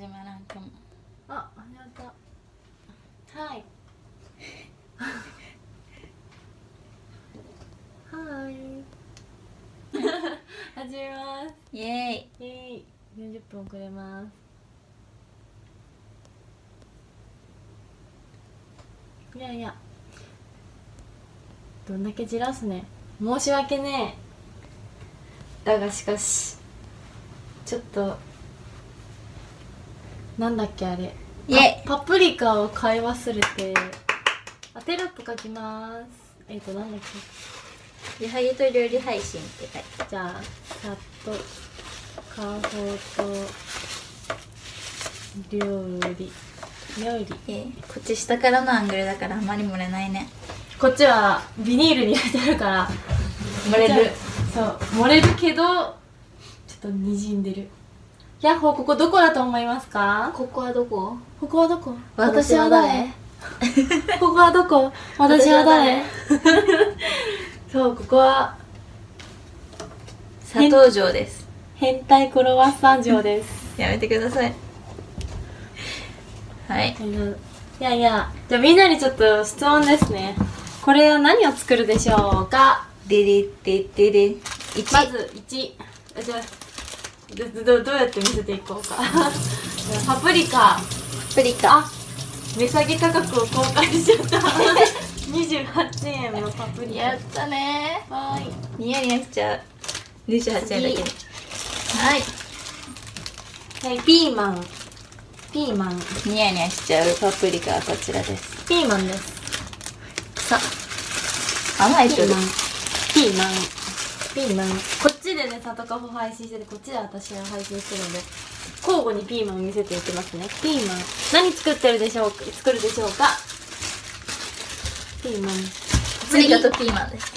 始まらんかもあ、始まった。はい。はい。始めます。イエーイイェイ。40分遅れます。いやいや。どんだけじらすね。申し訳ねえ。だがしかし、ちょっと、なんだっけあれ。パパプリカを買い忘れて。あテロップ書きます。えっ、となんだっイ矢作と料理配信って書いてけじゃあさっとカホと料理。料理。えー、こっち下からのアングルだからあんまり漏れないね。こっちはビニールに入れてあるから。漏れる。そう。漏れるけどちょっとにじんでるヤッホーここどこだと思いますか？ここはどこ？ここはどこ？私は誰？ここはどこ？私は誰？そうここは佐藤城です。変態クロワッサン城です。やめてください。はい。いやいやじゃあみんなにちょっと質問ですね。これは何を作るでしょうか？デリデデデ1まず1あじゃあどどどうやって見せていこうか。パプリカ。プリカ。あ値下げ価格を公開しちゃった。28円のパプリカ。やったね。はーい。ニヤニヤしちゃう。28円だけではい。はい。ピーマン。ピーマン。ニヤニヤしちゃうパプリカはこちらです。ピーマンです。さ。甘い人で。ピーマンピーマン。こっちでね里カホ配信しててこっちで私は配信してるので交互にピーマンを見せていきますね。ピーマン何作ってるでしょうか？作るでしょうか？ピーマン。パプリカとピーマンです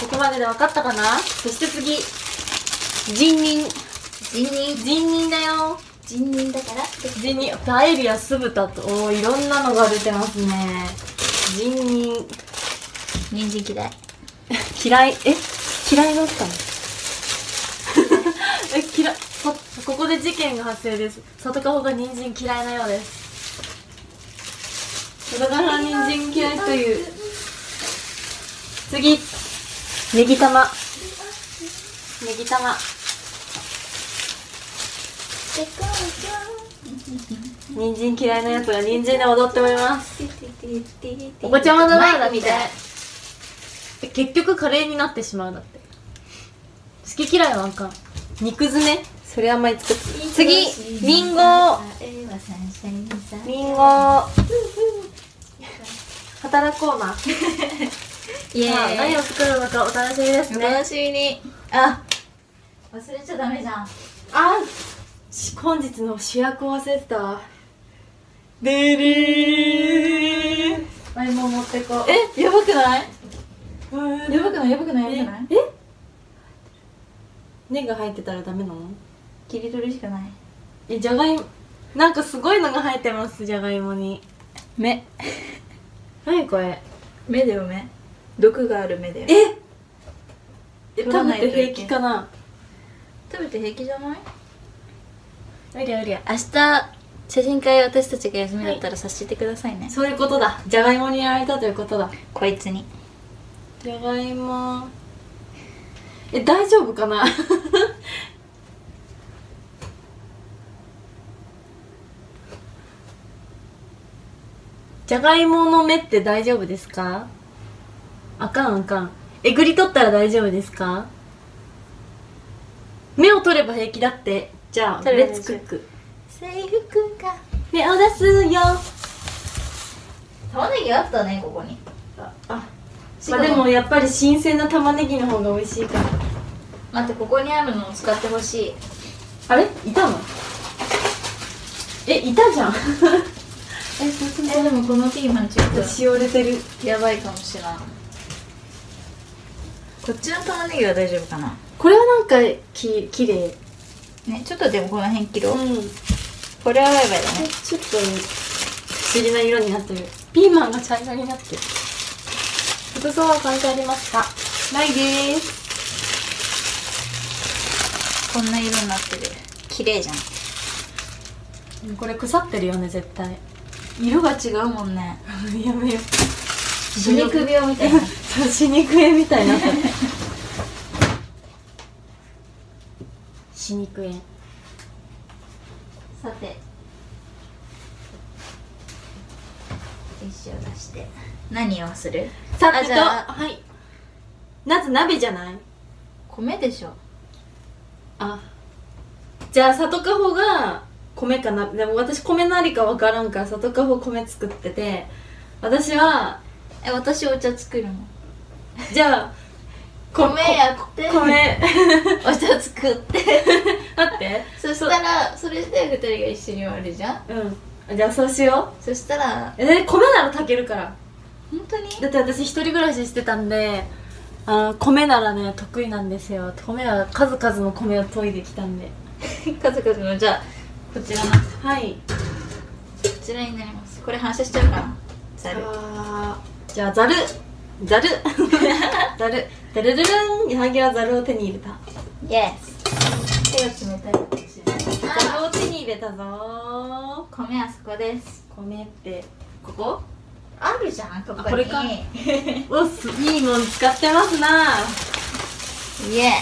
そうここまでで分かったかな？そして次。人人。人人。人人だよ。人人だから。人人。パエリア酢豚とおーいろんなのが出てますね。人人。人参嫌い。嫌い？え？嫌いだったの？え嫌いこここで事件が発生です。里かほが人参嫌いなようです。里かほが人参嫌いという。次。ネギ玉。ネギ玉。人参嫌いなやつが人参で踊っております。お子ちゃまだなだってえ結局カレーになってしまうだって。好き嫌いはあかん。肉詰め？それあんまり作って次リンゴ。リンゴ。働こうな。イエさあ何を作るのかお楽しみですおね楽しみに。あ。忘れちゃダメじゃん。あし本日の主役を忘れてたわ。でりー。マイも持ってこう。えやばくない？やばくない？やばくない？やばくない？え？根が入ってたらダメなの？切り取りしかない。えじゃがいもなんかすごいのが入ってますじゃがいもに。目。何これ？目だよ目。毒がある目だよ。え？え食べて平気かな？食べて平気じゃない？うりゃうりゃ明日写真会私たちが休みだったらさせてくださいね、そういうことだ。じゃがいもにやられたということだ。こいつにじゃがいもえ大丈夫かな？じゃがいもの芽って大丈夫ですか？あかんあかん。えぐり取ったら大丈夫ですか？芽を取れば平気だって。じゃあレッツクック制服が芽を出すよ。玉ねぎあったねここに。ああまあでもやっぱり新鮮な玉ねぎの方が美味しいから待ってここにあるのを使ってほしい。あれ？いたの？えいたじゃん。ええでもこのピーマンちょっとしおれてる。やばいかもしれないこっちの玉ねぎは大丈夫かな？これはなんかききれいねちょっとでもこの辺切ろう、うん。これはバイバイだね。ちょっと不思議な色になってる。ピーマンが茶色になってる服装は関係ありますかないです。こんな色になってる。綺麗じゃん。これ腐ってるよね絶対。色が違うもんね。やめよ死肉病みたいな。死肉炎みたいにな死肉炎。さて。石を出して何をする？さてとあじゃあはい。なぜ鍋じゃない？米でしょ。あ。じゃあ里かほが米かな？でも私米なりか分からんから里かほ米作ってて私はえ私お茶作るの？じゃあこ米やって。こ米。お茶作って。待って。そしたらそれで二人が一緒に割るじゃん。うん。じゃあそうしよそしたらうえ米なら炊けるから本当に？だって私一人暮らししてたんであの米ならね得意なんですよ。米は数々の米を研いできたんで。数々のじゃあこちらの。こはい。ちらになります。これ反射しちゃうかなざる。じゃあざる。ざる。ざる。ざるるるん。矢作はざるを手に入れた。イエス手が冷たい。かもしれないざるを手に入れたぞ米はそこです。米ってここ？あるじゃんここに。あこれか。おっすいいもん使ってますな。イエ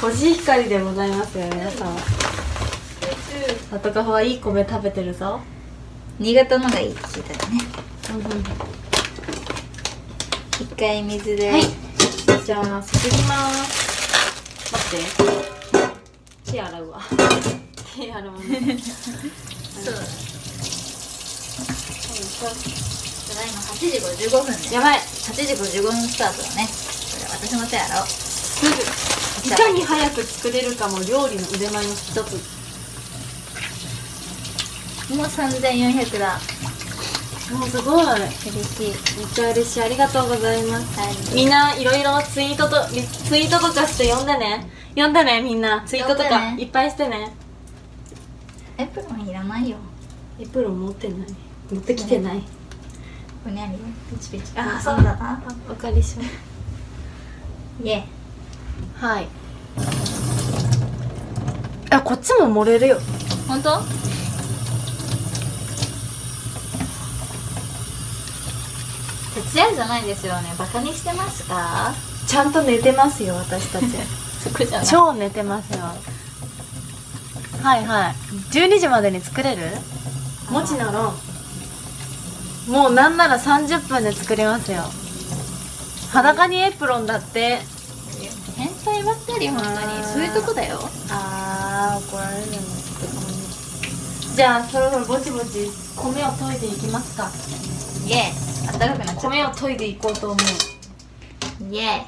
コシヒカリでございますよ皆さん。里かほはいい米食べてるぞ。新潟のがいいって聞いたよね一回水で、はい。じゃあすすぎます。待って。手洗うわ。手洗うわねそうだただいま8時55分です。やばい。8時55分スタートだね。それ私も手洗おうすぐいかに早く作れるかも料理の腕前の一つ。もう3400だ。もうすごい。めっ嬉しい。ちゃ嬉しい。ありがとうございます。はい。みんないろいろツイートとリツイートとかして読んでね。読んでねみんな。ツイートとかいっぱいしてね。エプロンいらないよ。エプロン持ってない持ってきてない。ここにあるよピチピチ。ああそうだな。お借りしますイエはい。あこっちも盛れるよ。本当？徹夜じゃないですよね。バカにしてますか？ちゃんと寝てますよ私たち。そこじゃない。超寝てますよ。はいはい。12時までに作れる？もちならもうなんなら30分で作れますよ。裸にエプロンだって。変態ばっかり本当あー。にそういうとこだよ。あー怒られるの。じゃあそろそろぼちぼち米を研いでいきますか。イエーあったかくなっちゃっ米を研いでいこうと思う。たイエ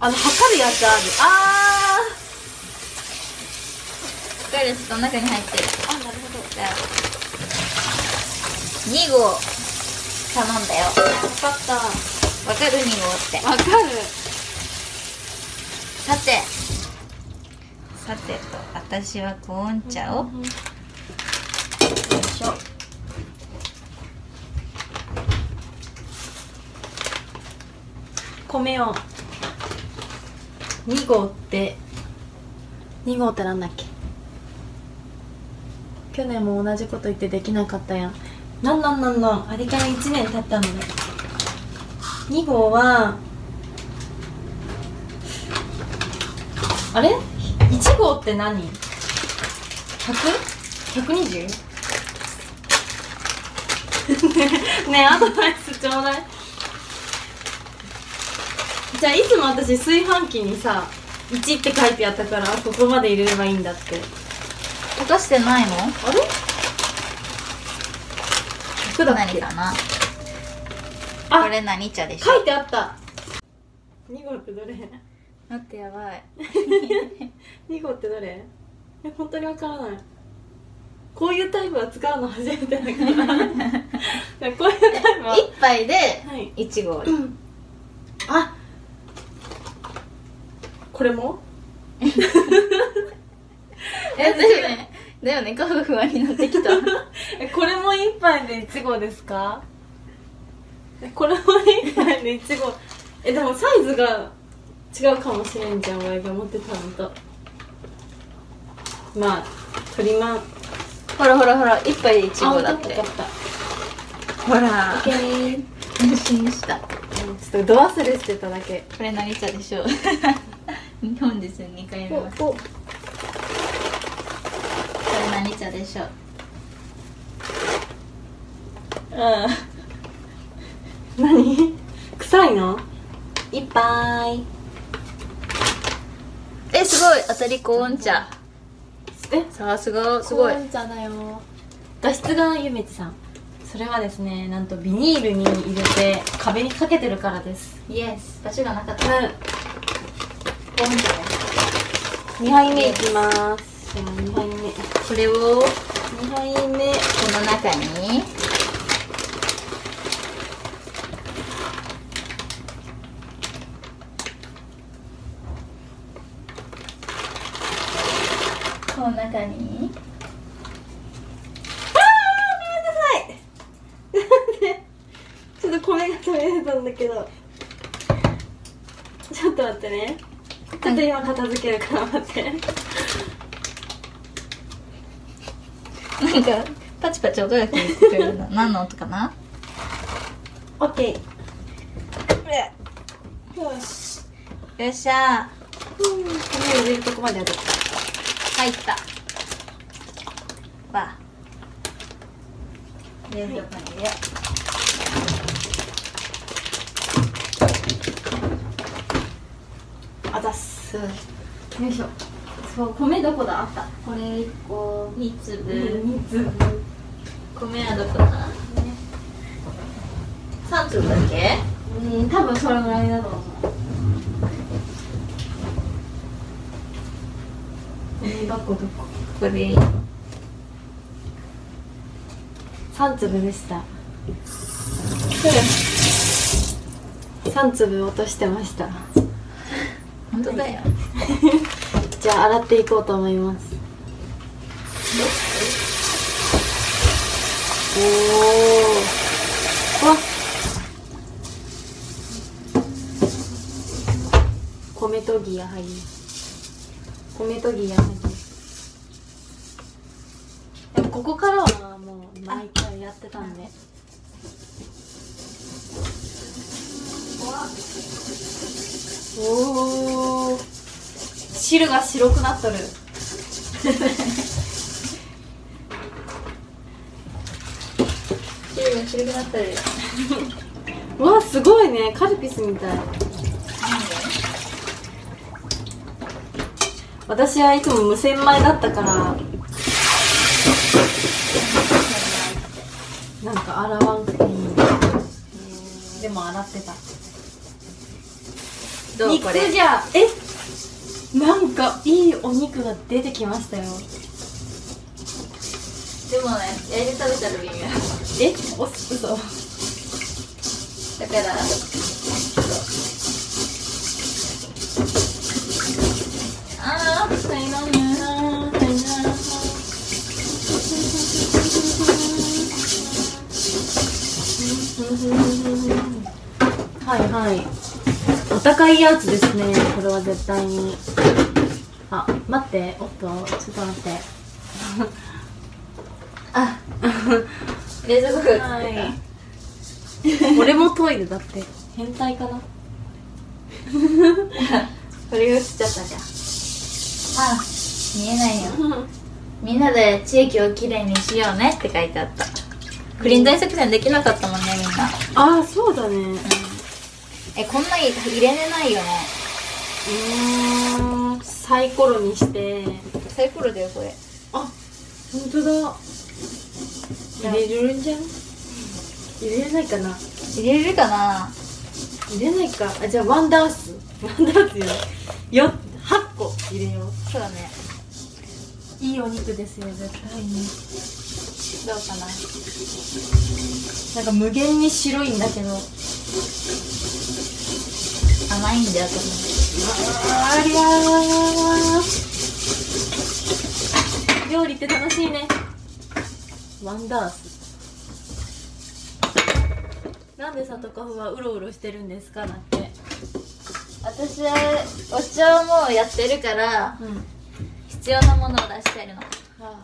あの測るやつある。あー。スカイレスこの中に入ってる。ーあなるほど。じゃあ2号頼んだよ。分かった。わかる2号って。わかる。さて。さてと私はコーン茶をよいしょ。米を。2合って。2合ってなんだっけ？去年も同じこと言ってできなかったやんなんなんなんなん。あれから1年経ったのね。2合はあれ ?1 号って何？100?120? ねえアドバイスちょうだい。じゃあいつも私炊飯器にさ1って書いてあったからここまで入れればいいんだって。溶かしてないの？あれ？100だっけ？何かなあこれ何茶でしょ？書いてあった。2号ってどれ？待ってやばい。2号ってどれ？え本当にわからない。こういうタイプは使うの初めてだから。こういうタイプは。一杯ではい。1合あこれも？えだよねだよね顔が不安になってきた。えこれも一杯で1号ですか？えこれも一杯で1号えでもサイズが違うかもしれんじゃん俺が持ってたのと。まあ取りまんほらほらほら一杯でいちごだって。あわかったほらオッケー安心した。ちょっとド忘れしてただけ。これ何茶でしょ。う本日2回目はこおれ何茶でしょう？うん。何？臭いの？いっぱい。えすごい。当たりコーン茶。え？さすがすごい。コーン茶だよ。画質がゆめちさん。それはですねなんとビニールに入れて壁にかけてるからです。イエス場所がなかった。うん。コーン茶ね2杯目いきます。じゃあ2杯目これを2杯目この中に。この中に。ちょっと米が食べれたんだけど。ちょっと待ってね。ちょっと今片付けるから待って。なんかパチパチ音が聞いてくるの何の音かな？オッケーよっしゃ。うん。米入れるとこまでやる入った。に入れよあざっす。よいしょそう米どこだ？あった。これ1個2粒。2粒。米はどこだ？3粒だっけ？うん多分それぐらいだろう。な米箱どこ？ここで3粒でした。3粒落としてました。本当だよ じゃあ洗っていこうと思います。おおわ米とぎやはり米とぎやはりでもここからはもう毎回やってたんで。おお汁が白くなっとる。汁が白くなったるうわすごいね。カルピスみたい。私はいつも無洗米だったからなんか洗わんくていい。でも洗ってた。肉じゃえ？なんかいいお肉が出てきましたよ。でもね焼いて食べたら微妙え？お嘘。だからああさいなはいはいお高いやつですね。これは絶対に。あ待って。おっとちょっと待って。あ冷蔵庫。が映ってた、はい。俺もトイレだって。変態かな？これが映っちゃったじゃん。あ見えないよ。みんなで地域をきれいにしようねって書いてあった。クリーン大作戦できなかったもんねみんな。ああそうだね。うえこんな入れれないよね。ーんサイコロにして。サイコロだよこれ。あ本当だ。入れるんじゃん？入れれないかな？入れれるかな？入れないか。あじゃあワンダース。ワンダースよよ8個入れよそうだね。ういいお肉ですよ絶対に。どうかな？なんか無限に白いんだけど甘いんだよと思ありゃー。料理って楽しいね。ワンダース。なんで里カフはうろうろしてるんですかだって。私はお茶をもうやってるからうん。必要なものを出してるの。はあ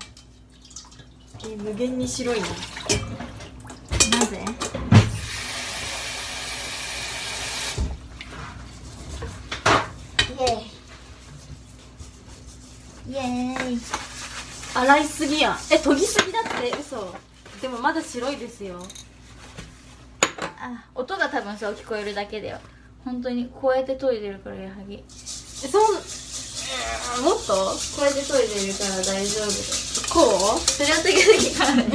えー無限に白いな。なぜ？イエーイ。洗いすぎやん。え研ぎすぎだって嘘。でもまだ白いですよ。あ音が多分そう聞こえるだけだよ。本当にこうやって研いでるから矢作。えそんもっと？こうやって研いでるから大丈夫だよ。こう？それは時々からね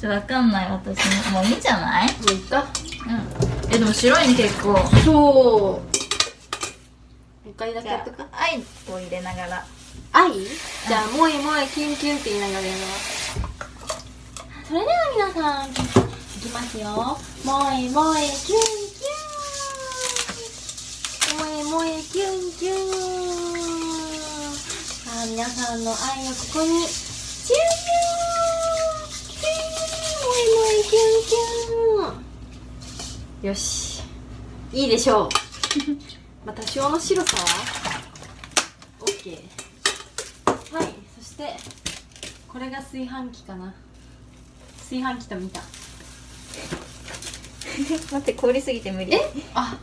ちょっとわかんない私も。もういいんじゃない？もういっか。うん。えでも白いね結構。そう一回だけやっとく？あ愛を入れながら。愛？じゃあもういもういキュンキュンって言いながらやるわそれでは皆さんいきますよ。もえもえキュンキュン。もえもえキュンキュン。さあ皆さんの愛をここに。チューキュン。もえもえキュンキュン。よし。いいでしょう まあ多少の白さは？OK はい。そしてこれが炊飯器かな。炊飯器と見た。待って凍りすぎて無理。え？あ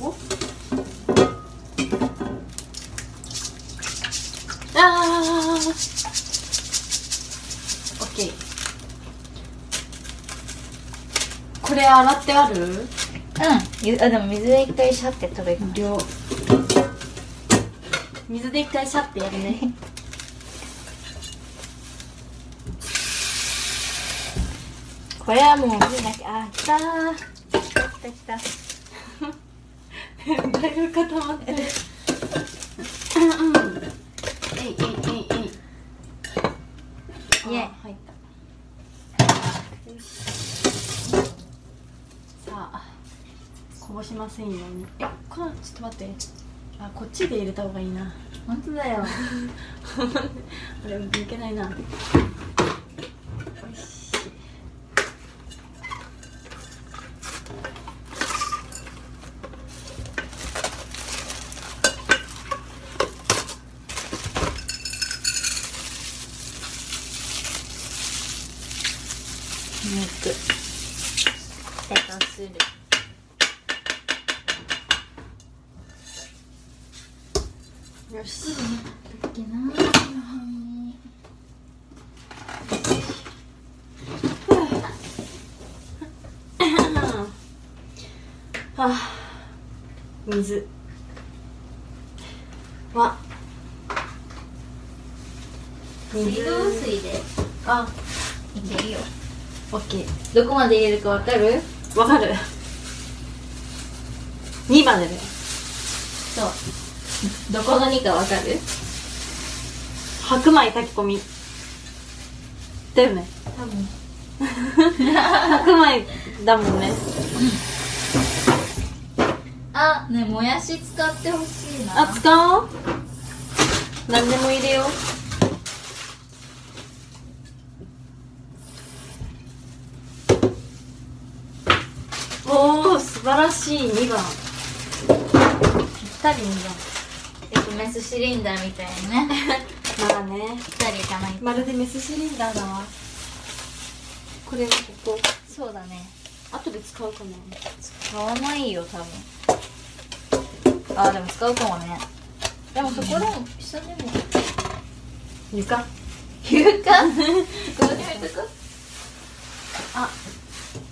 お？あー。OK これ洗ってある？うん。ゆあでも水で一回シャって取れる。量。水で一回シャってやるね。これはもう見るだけ。あ来たー。来た来た。来 ただいぶ固まってる。うんうんえいえいえいえいイエイあ入ったよしさあこぼしませんように。えこのちょっと待って。あこっちで入れた方がいいな。本当だよ。あれ抜けないなよし肉レタスるよしだっけなはあ水は水道水であいけるよオッケーどこまで入れるかわかる？わかる。2までだよそう。どこの2かわかる？白米炊き込み。だよね。多分。白米だもんね。あねもやし使ってほしいな。あ使おう。何でも入れようおお素晴らしい2番。ぴったり2やっぱメスシリンダーみたいにね。番まだね。ぴったりいかないとまるでメスシリンダーだわ。これはここ。そうだね。後で使うかな使わないよ多分あでも使うかもね。でもそこでも下でも床言うかここでやめとく？あ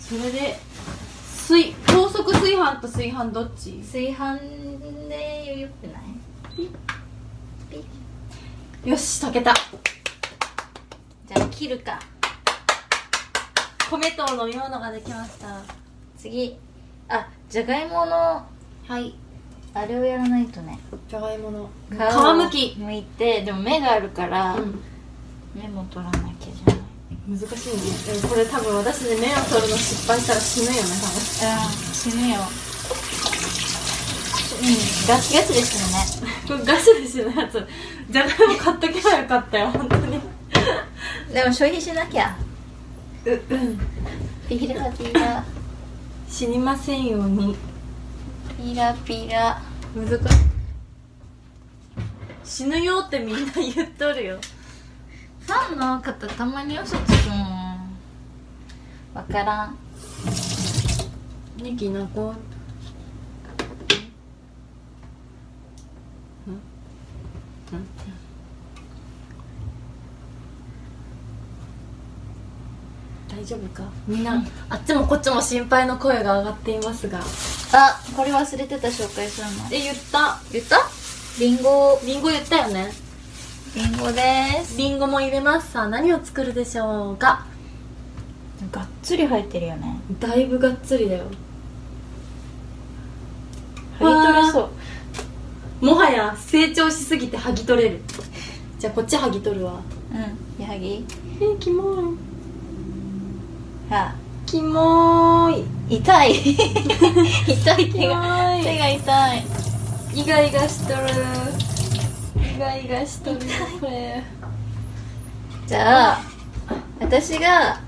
それで飯と炊飯どっち？炊飯でよくない？よし炊けた。じゃあ切るか。米と飲み物ができました。次。あじゃがいもの。はい。あれをやらないとね。じゃがいもの。皮皮むき。むいてでも目があるから、うん。目も取らない難しいね。でもこれ多分私で目を取るの失敗したら死ぬよねあ死ぬよ。うん。ガチガチですよね。多分これガスで死ぬやつ。じゃがいも買っとけばよかったよ本当に。でも消費しなきゃ。ううん。ピラピラ。死にませんように。ピラピラ。難しい。死ぬよってみんな言っとるよファンの方たまに嘘つくもん。わからん。ニキナコ大丈夫かみん？な、あっちもこっちも心配の声が上がっていますがあこれ忘れてた紹介するのえ言った言ったリンゴリンゴ言ったよねリンゴです。リンゴも入れます。さあ何を作るでしょうか？がっつり入ってるよね。だいぶがっつりだよ。剥ぎ取れそう。もはや成長しすぎて剥ぎ取れる。じゃあこっち剥ぎ取るわ。うん。矢作えー、キモい。あ。キモーい。痛い。痛い手が。手が痛い。イガイガしとる。イガイガしとるこれ。じゃあ私が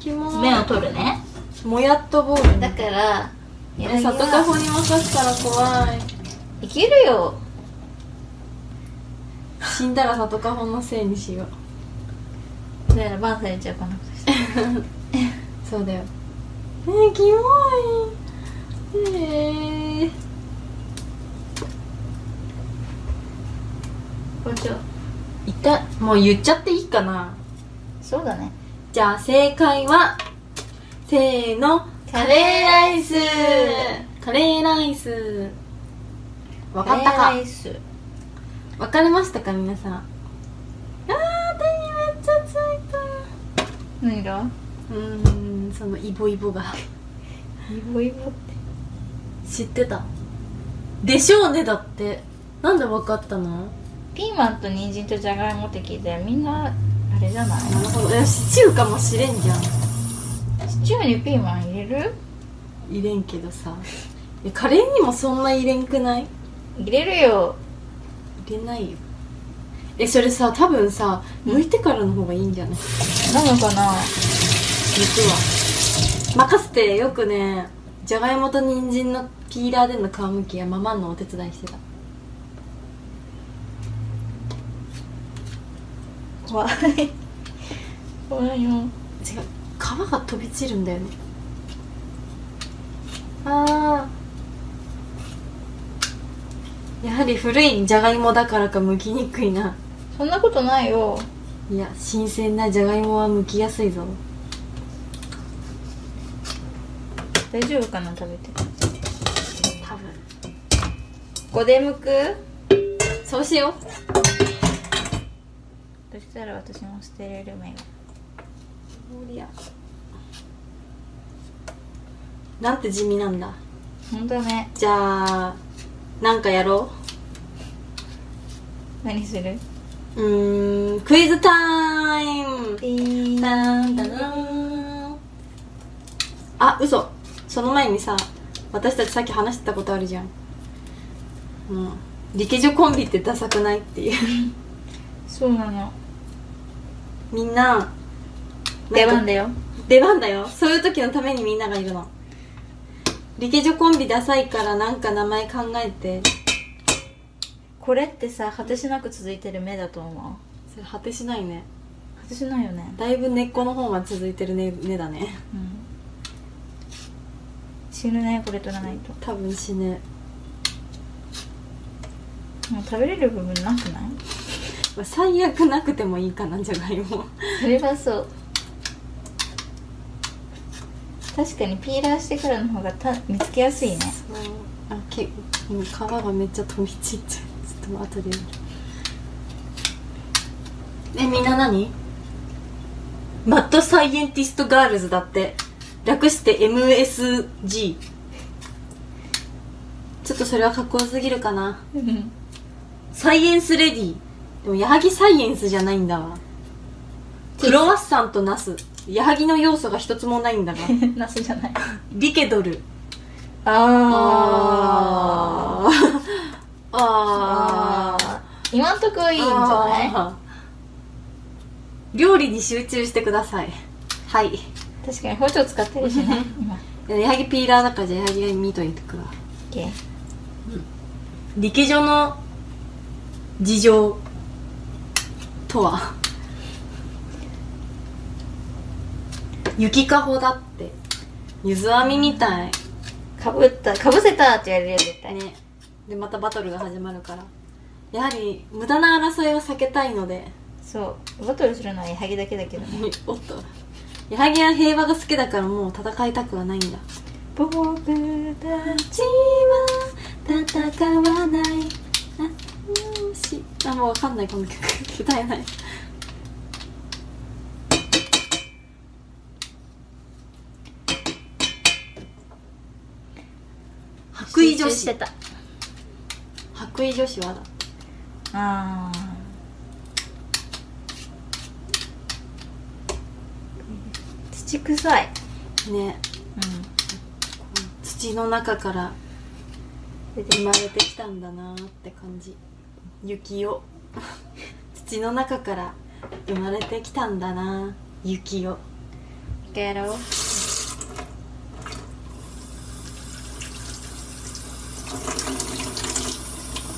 キモい目を取るね。もやっとボールだから里カホはに任せたら怖い。いけるよ。死んだら里カホのせいにしよう。だからバンされちゃうかな そうだよ。えー、キモい。えー、包丁痛いもう言っちゃっていいかな。そうだね。じゃあ正解はせーの。カレーライス。カレーライス。わかったか？ライス。わかりましたか皆さん？あー手にめっちゃついた。何が？うーんそのイボイボが。イボイボって。知ってた。でしょうねだって。なんでわかったの？ピーマンと人参とじゃがいもって聞いてみんなあれじゃない？なるほど。えシチューかもしれんじゃん。シチューにピーマン入れる？入れんけどさ。えカレーにもそんな入れんくない？入れるよ。入れないよ。えそれさ多分さ剥いてからの方がいいんじゃない？なのかな？実は。任せてよくね。じゃがいもと人参のピーラーでの皮むきやママンのお手伝いしてた怖い。怖いよ。違う。皮が飛び散るんだよね。あー。やはり古いじゃがいもだからか剥きにくいな。そんなことないよ。いや新鮮なじゃがいもは剥きやすいぞ。大丈夫かな食べて。多分。ここで剥く？そうしよそしたら私も捨てれる目が。うりゃなんて地味なんだ。ほんとね。じゃあなんかやろ何する？ううーんクイズタイム。ピータンタラン。あ嘘。その前にさ私たちさっき話してたことあるじゃん。うん。リケジョコンビってダサくないっていう。そうなのみんな出番だよ。出番だよ。そういう時のためにみんながいるの。リケジョコンビダサいからなんか名前考えて。これってさ果てしなく続いてる目だと思う？それ果てしないね。果てしないよね。だいぶ根っこの方が続いてるね根だね。うん。死ぬねこれ取らないと。多分死ぬもう食べれる部分なくない？まあ最悪なくてもいいかなじゃがいもそれはそう。確かにピーラーしてからの方がた見つけやすいね。そう。あけもう皮がめっちゃ飛び散っちゃう。ちょっと後でえみんな何？マッドサイエンティストガールズだって。略して MSG ちょっとそれはかっこよすぎるかな。うん。サイエンスレディでも矢作サイエンスじゃないんだわ。クロワッサンとナス。矢作の要素が一つもないんだが ナスじゃない。リケドル。ああー。あー。あ今んとこいいんじゃない？料理に集中してください。はい。確かに包丁使ってるしね 今。矢作ピーラーだからじゃあ矢作が見といてくわ。OK リケジョの事情とは。雪かほだって。ゆず編みみたい。かぶったかぶせたってやるよ絶対。ね。でまたバトルが始まるから。やはり無駄な争いを避けたいので。そう。バトルするのは矢作だけだけどね。おっと。矢作は平和が好きだからもう戦いたくはないんだ。僕たちは戦わない。しあもうわかんないこの曲。歌えない。白衣女子。白衣女子はだ。あー。土臭い。ね。土の中から生まれてきたんだなーって感じ雪を。土の中から生まれてきたんだな。雪を。一回やろう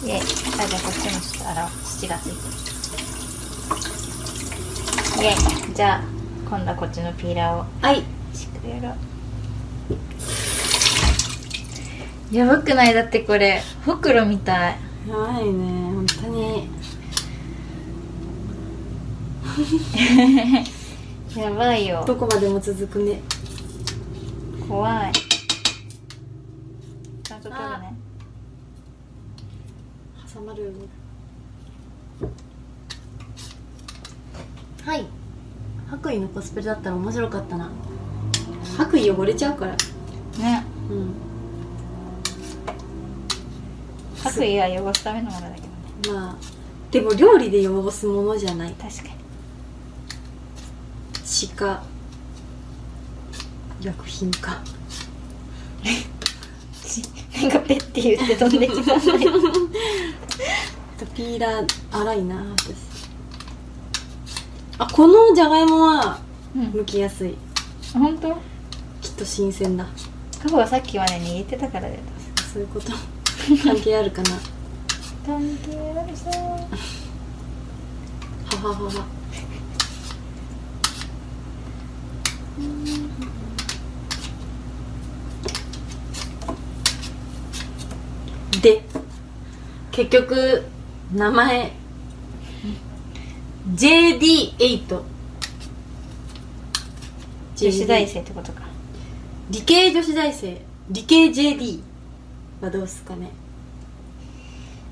イェイあじゃあこっちもちょっと洗おう。土がついてるイェイじゃあ今度はこっちのピーラーを。はい。しっかりやろう。やばくないだってこれほくろみたいやばいね本当に。やばいよ。どこまでも続くね。怖い。ちゃんと取るね。挟まるはい。白衣のコスプレだったら面白かったな。白衣汚れちゃうから。ね。うん白衣は汚すためのものだけどね。まあでも料理で汚すものじゃない。確かに。歯科薬品か。なんかペッて言って飛んできたピーラー粗いな私。あこのじゃがいもはうん剥きやすい。本当？きっと新鮮だ。カホがさっきまで握ってたからだよ。そういうこと関係あるかな？関係あるさ。はははは。で結局名前。JD8 女子大生ってことか。理系女子大生。理系 JD はどうっすかね。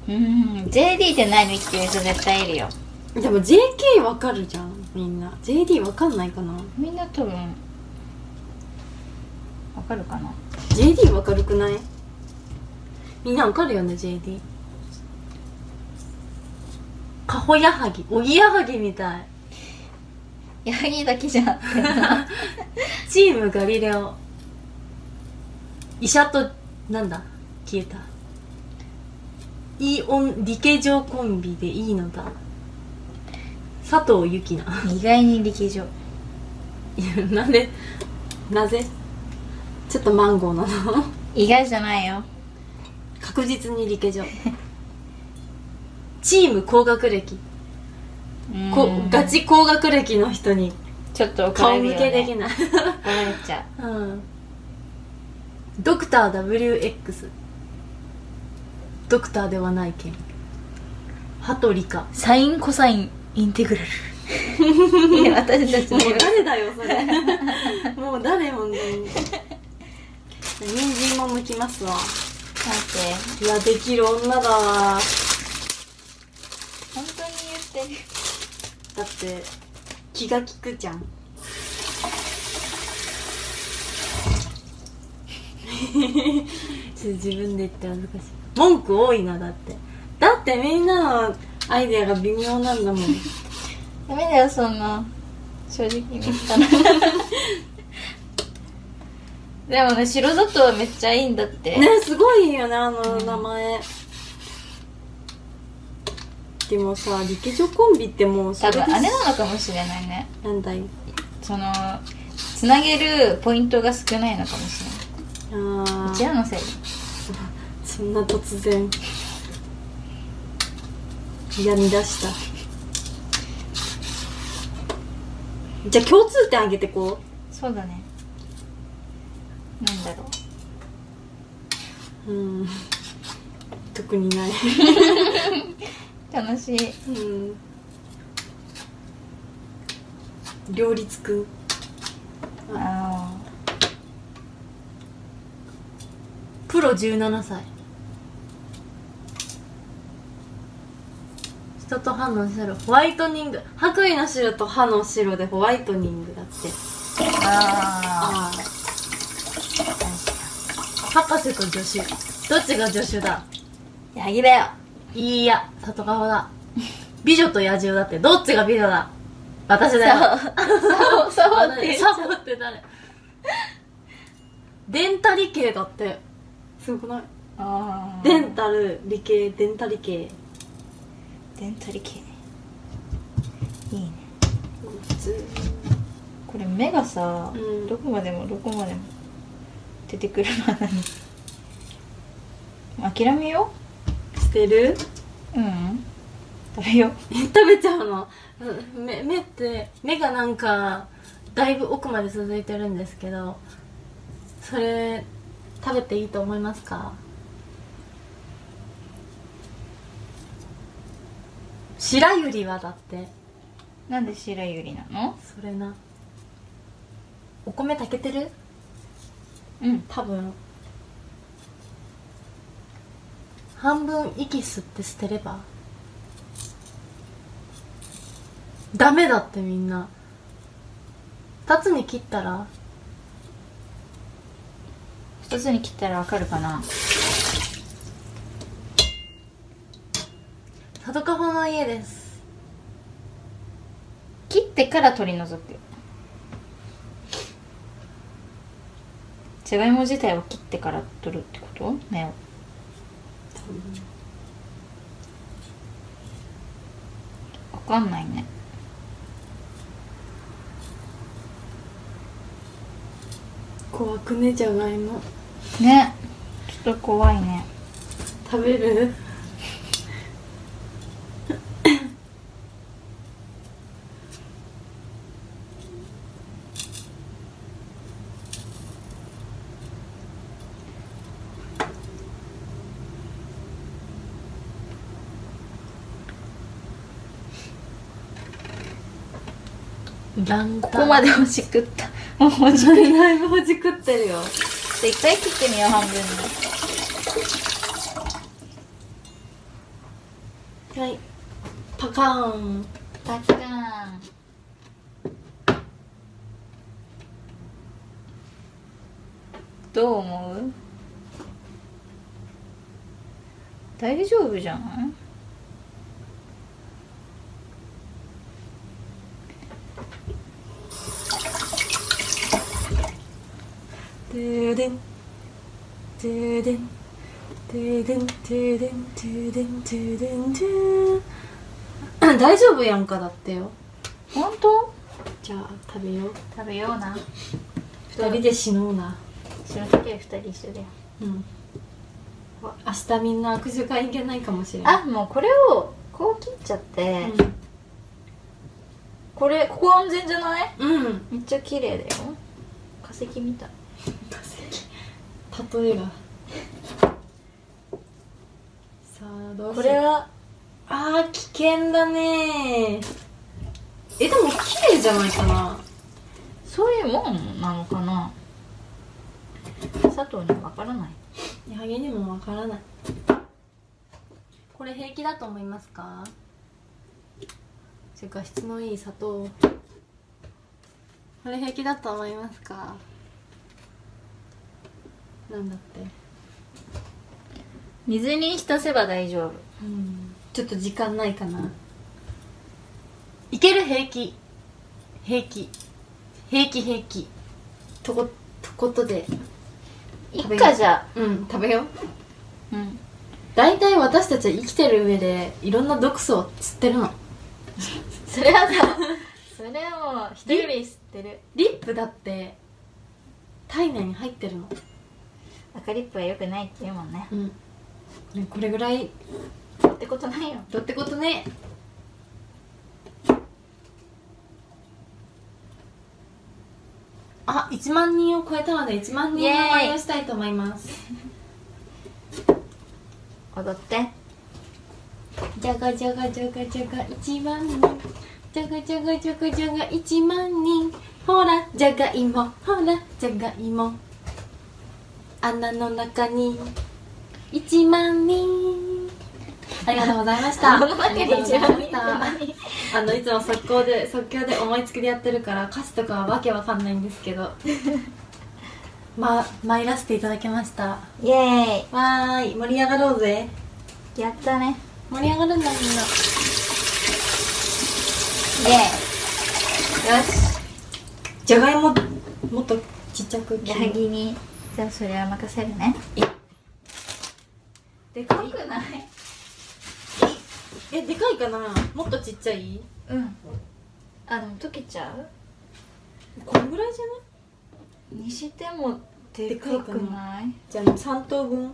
うん JD ってないの言ってる人絶対いるよ。でも JK わかるじゃんみんな。JD わかんないかな。みんな多分わかるかな。JD わかるくない？みんなわかるよね JD カホヤハギおぎやはぎみたい。矢作だけじゃん チームガリレオ。医者となんだ？消えた。イオン理系上コンビでいいのだ。佐藤由紀奈意外に力場いやなんでなぜ？ちょっとマンゴーなの。意外じゃないよ。確実に理系上チーム高学歴。こうん。ガチ高学歴の人にちょっと顔向けできない、怒られちゃう。ん、ドクター WX ドクターではない件羽鳥かうサインコサインインテグラル。いや私たちのもう誰だよそれ。もう誰本当に。人参も剥きますわ。待って。いやできる女だわ。本当に言ってる。だって気が利くじゃん。ちょっと自分で言って恥ずかしい文句多いなだって。だってみんなのアイデアが微妙なんだもん。ダメだよそんな正直に言ったら。でもね白砂糖めっちゃいいんだって。ねすごいよねあの名前、でもさリケジョコンビってもうそ多れで分あれなのかもしれないね。なんだい？そのつなげるポイントが少ないのかもしれない。あー。うちらのせいそんな突然。やみ出した。じゃあ共通点あげてこう。そうだね。なんだろう。うん。特にない。楽しい。うん。両立くん。あプロ17歳人と歯の白ホワイトニング。白衣の白と歯の白でホワイトニングだって。ーああ博士と助手。どっちが助手だ？ーヤギだよ。いいや。里川だ。美女と野獣だって。どっちが美女だ？私だよ。そう。そうってサボ って誰？デンタリ系だって。すごくない？デンタル理系デンタリ系デンタリ系いいね。これ目がさ、うん。どこまでもどこまでも出てくるのは何諦めよしてる？ううん。食べよ食べちゃうの？うん目目って目がなんかだいぶ奥まで続いてるんですけどそれ食べていいと思いますか？白百合はだって。なんで白百合なの？それな。お米炊けてる？うん。多分。半分息吸って捨てれば。ダメだってみんな。2つに切ったら？一つに切ったらわかるかな？里かほの家です。切ってから取り除くじゃがいも自体を切ってから取るってこと？芽を。わかんないね。怖くね？じゃがいも。ね。ちょっと怖いね。食べる？ここまでほじくった。もうほじくっだい。ぶほじくってるよて一回切ってみよう半分に。はい。パカーン。パッカーン。どう思う？大丈夫じゃないトゥーデントゥーデントゥーデントゥーデントゥーデントゥーデントゥー大丈夫やんかだってよ本当じゃあ食べよう食べような二人で死のうなその時は二人一緒だようん明日みんな握手会行けないかもしれないあもうこれをこう切っちゃって、うこれここ安全じゃない、うん、めっちゃ綺麗だよ化石みた例えが。さあどうしよう。これはあー危険だね。えでも綺麗じゃないかな。そういうもんなのかな。佐藤には分からない。矢作にもわからない。これ平気だと思いますか？画質のいい砂糖これ平気だと思いますか？なんだって。水に浸せば大丈夫。うん。ちょっと時間ないかな。いける平気。平気。平気平気。とことことで。いっかじゃうん。食べよう。あうん。大体私たちは生きてる上でいろんな毒素を吸ってるの。それはさそれはもう一人より吸ってる。リップだって体内に入ってるの赤リップは良くないって言うもんね。うん。ねこれぐらい。ってことないよ。どってことね。あ1万人を超えたので1万人の舞をしたいと思います。踊って。じゃがじゃがじゃがじゃが1万人。じゃがじゃがじゃがじゃが1万人。ほらじゃがいもほらじゃがいも穴の中に1万人。ありがとうございました。ありがとうございま1万人した。あのいつも即興で即興で思いつきでやってるから歌詞とかはわけわかんないんですけど。ま参らせていただきました。イエわーい。盛り上がろうぜ。ーイやったね。盛り上がるんだみんな。イエーイ。よし。じゃがいももっとちっちゃく切矢る作にじゃあそれは任せるね。でかいくない？えでかいかな？もっとちっちゃい？うん。あでも溶けちゃう？こんぐらいじゃない？にしてもでかくない？じゃあ3等分。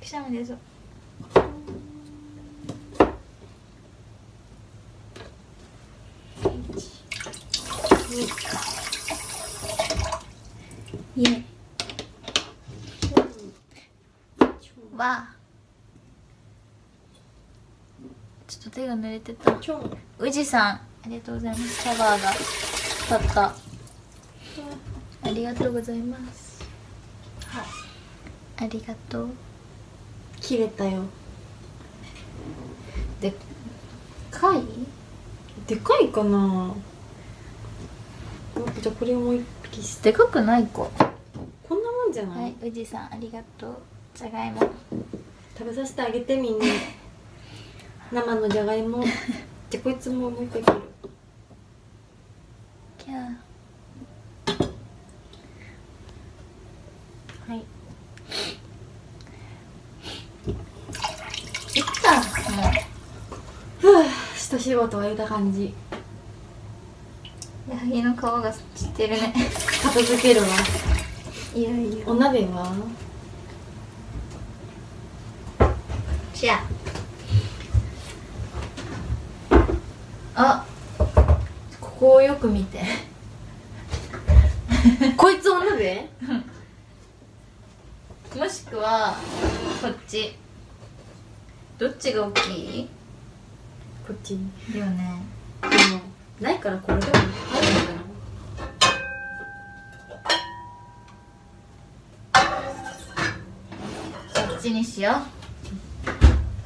くしゃみです。イエイわ。あちょっと手が濡れてた。宇治さんありがとうございます。シャワーが立った。ありがとうございます。ありがとう。切れたよ。でかい？でかいかな。じゃあこれをもう一匹でかくない子こんじゃない、はい宇治さんありがとう。じゃがいも。食べさせてあげてみんな。生のじゃがいも。じゃあこいつももう一回切る。キャーはい。いったもふぅ一仕事終えた感じ。う矢作の皮が散ってるね。片付けるわいやいや。お鍋は？じゃあ。ここをよく見て。こいつお鍋？もしくはこっち。どっちが大きい？こっち。にだよね。でもないからこれでも入るのかなこっちにしよ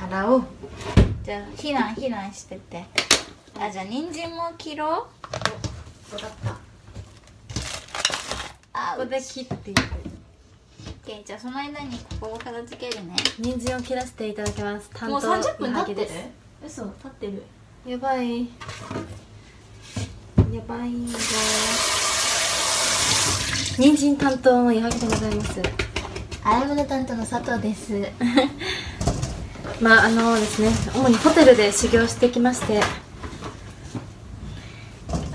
う。洗おう。じゃあ避難避難してて。あじゃあ人参も切ろう。あここで切っていく。OK じゃあその間にここを片付けるね。人参を切らせていただきます。担もう当30分経ってる？嘘経ってる。やばい。やばいぞ。人参担当の矢作でございます洗い物担当の佐藤です。まああのですね主にホテルで修行してきまして。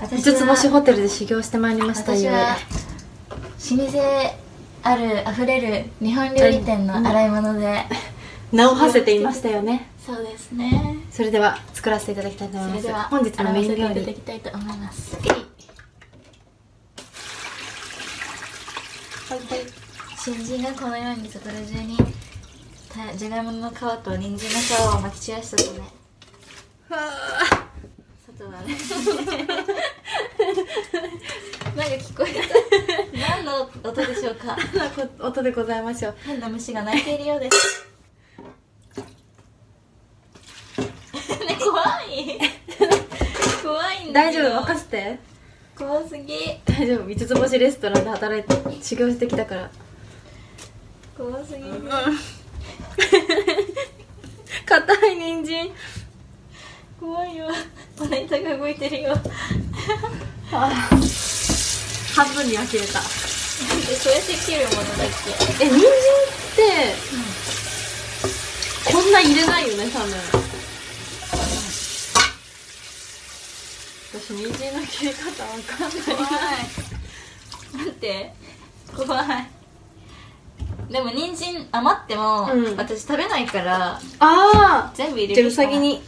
私五つ星ホテルで修行してまいりました私は老舗あるあふれる日本料理店の洗い物で。名を馳せていましたよね。そうですね。それでは作らせていただきたいと思います。それでは本日のメイン料洗わせていただ理きたいと思います。はいはい新人がこのようにそこら中にたじゃがいもの皮と人参の皮をまき散らしたため外はね。なんか聞こえた。何の音でしょうか？音でございましょう変な虫が鳴いているようです。ね 怖い。怖いんだ大丈夫？任せて。怖すぎ。大丈夫。五つ星レストランで働いて修行してきたから怖すぎる。硬い人参。怖いよ。まな板が動いてるよ。半分には切れた。そうやって切るものだっけ？え人参って、こんな入れないよね多分。私人参の切り方わかんない。怖い。待って。怖いでも人参余っても、うん。私食べないからああ全部入れじゃあるうさぎに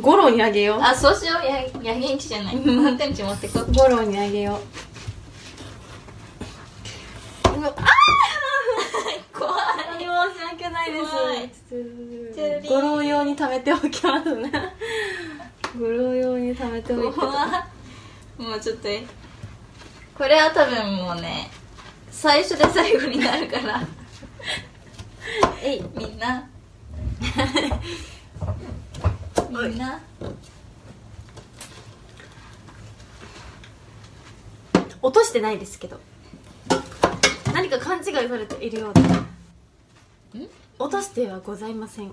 五郎にあげよあそうしよう。ややげんちじゃない。満天地持ってこう。五郎にあげよう。うわ。怖い。申し訳ないです。五郎用に貯めておきますね。五郎用に貯めておいて。怖い。もうちょっとこれは多分もうね最初で最後になるから。えいみんな。みんな。落としてないですけど。何か勘違いされているようで。落としてはございません。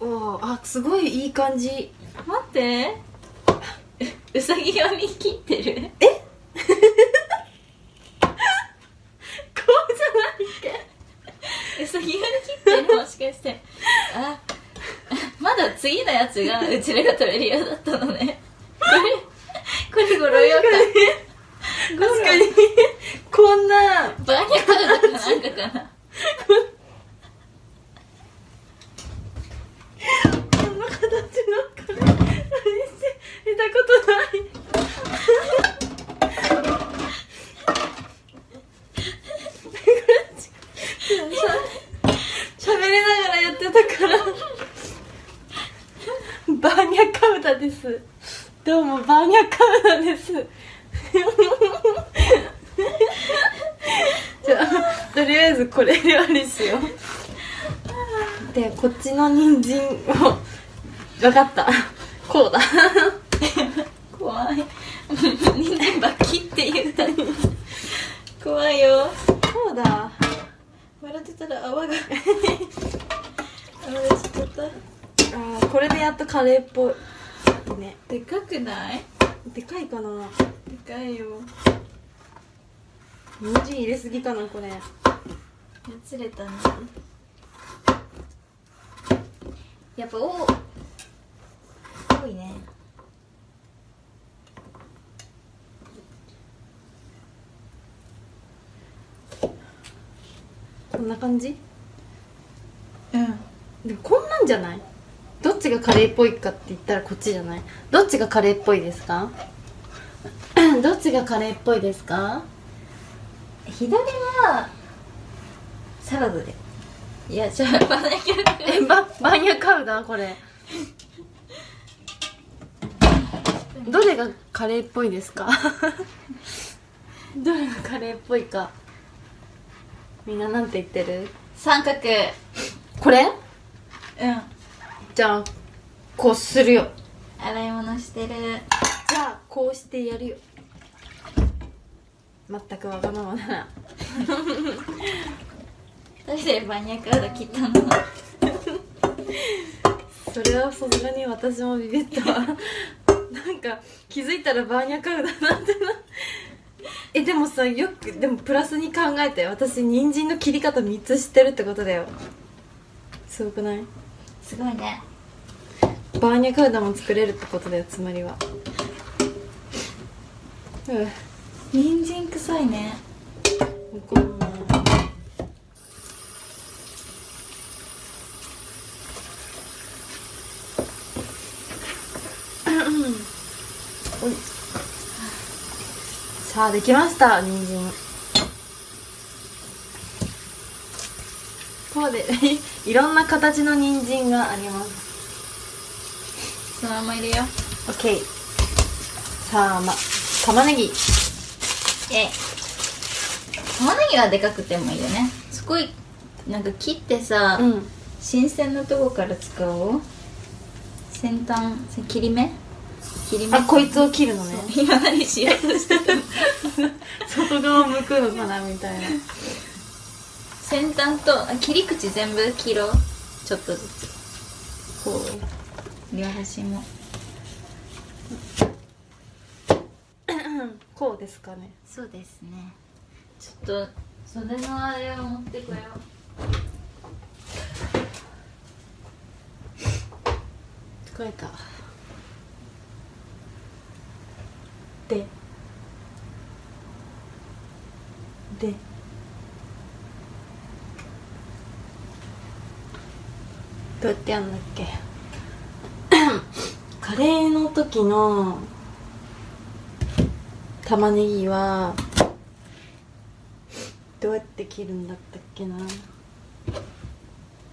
おおあすごいいい感じ。待って。うさぎ用に切ってる？え？じゃないっうさぎ用に切ってる？もしかして。あまだ次のやつがうちらが食べるようだったのね。これこれゴロよか。け確かに。こんなバーニャカウダかなんかかな。こんな形のこれ何して見たことないしゃべりながらやってたから。バーニャカウダです。どうもバーニャカウダです。じゃあとりあえずこれ料理しよう。でこっちの人参を。分かった。こうだ。怖い。人参ばっきって言ったに。怖いよ。こうだ。笑ってたら泡が。泡が出ちゃった。あーこれでやっとカレーっぽい。ね。でかくない？でかいかな。でかいよ。人参入れすぎかなこれ。やつれたねやっぱお多いねこんな感じ？うん。でもこんなんじゃない？どっちがカレーっぽいかって言ったらこっちじゃない？どっちがカレーっぽいですか？どっちがカレーっぽいですか？左はサラダで。いやじゃあバナナキャラえババーニャカウダこれ。どれがカレーっぽいですか？どれがカレーっぽいかみんななんて言ってる？三角。これ？うん。じゃあこうするよ。洗い物してる。じゃあこうしてやるよ。全くわがままだな。誰でバニャカウダ切ったの？それはさすがに私もビビったわ。なんか気づいたらバーニャカウダなんてなえでもさよくでもプラスに考えて私人参の切り方3つ知ってるってことだよ。すごくない？すごいね。バーニャカウダも作れるってことだよつまりは。うん。人参臭いね。わかんないおいさあできました人参。こうで いろんな形の人参があります。そのまま入れよ OK さあま玉ねぎ。え。玉ねぎはでかくてもいいよね。すごいなんか切ってさ、うん。新鮮なとこから使おう。先端せ切り目切り目あこいつを切るのね。今何しようとしてたの？外側を向くのかなみたいな。先端とあ切り口全部切ろう。ちょっとずつ。こう。両端も。こうですかね。そうですね。ちょっと袖のあれを持ってこよう。疲れたででどうやってやるんだっけ？カレーの時の玉ねぎはどうやって切るんだったっけな？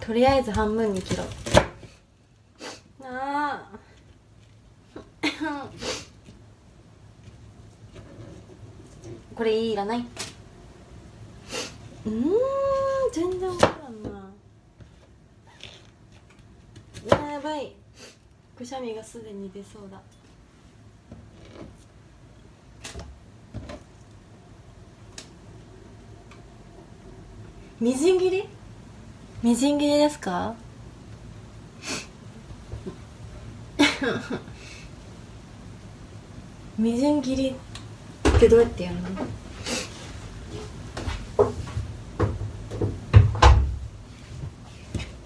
とりあえず半分に切ろう。なあ。これいらない？うーん全然分からんな。やばい。くしゃみがすでに出そうだ。みじん切り？みじん切りですか？みじん切りってどうやってやるの？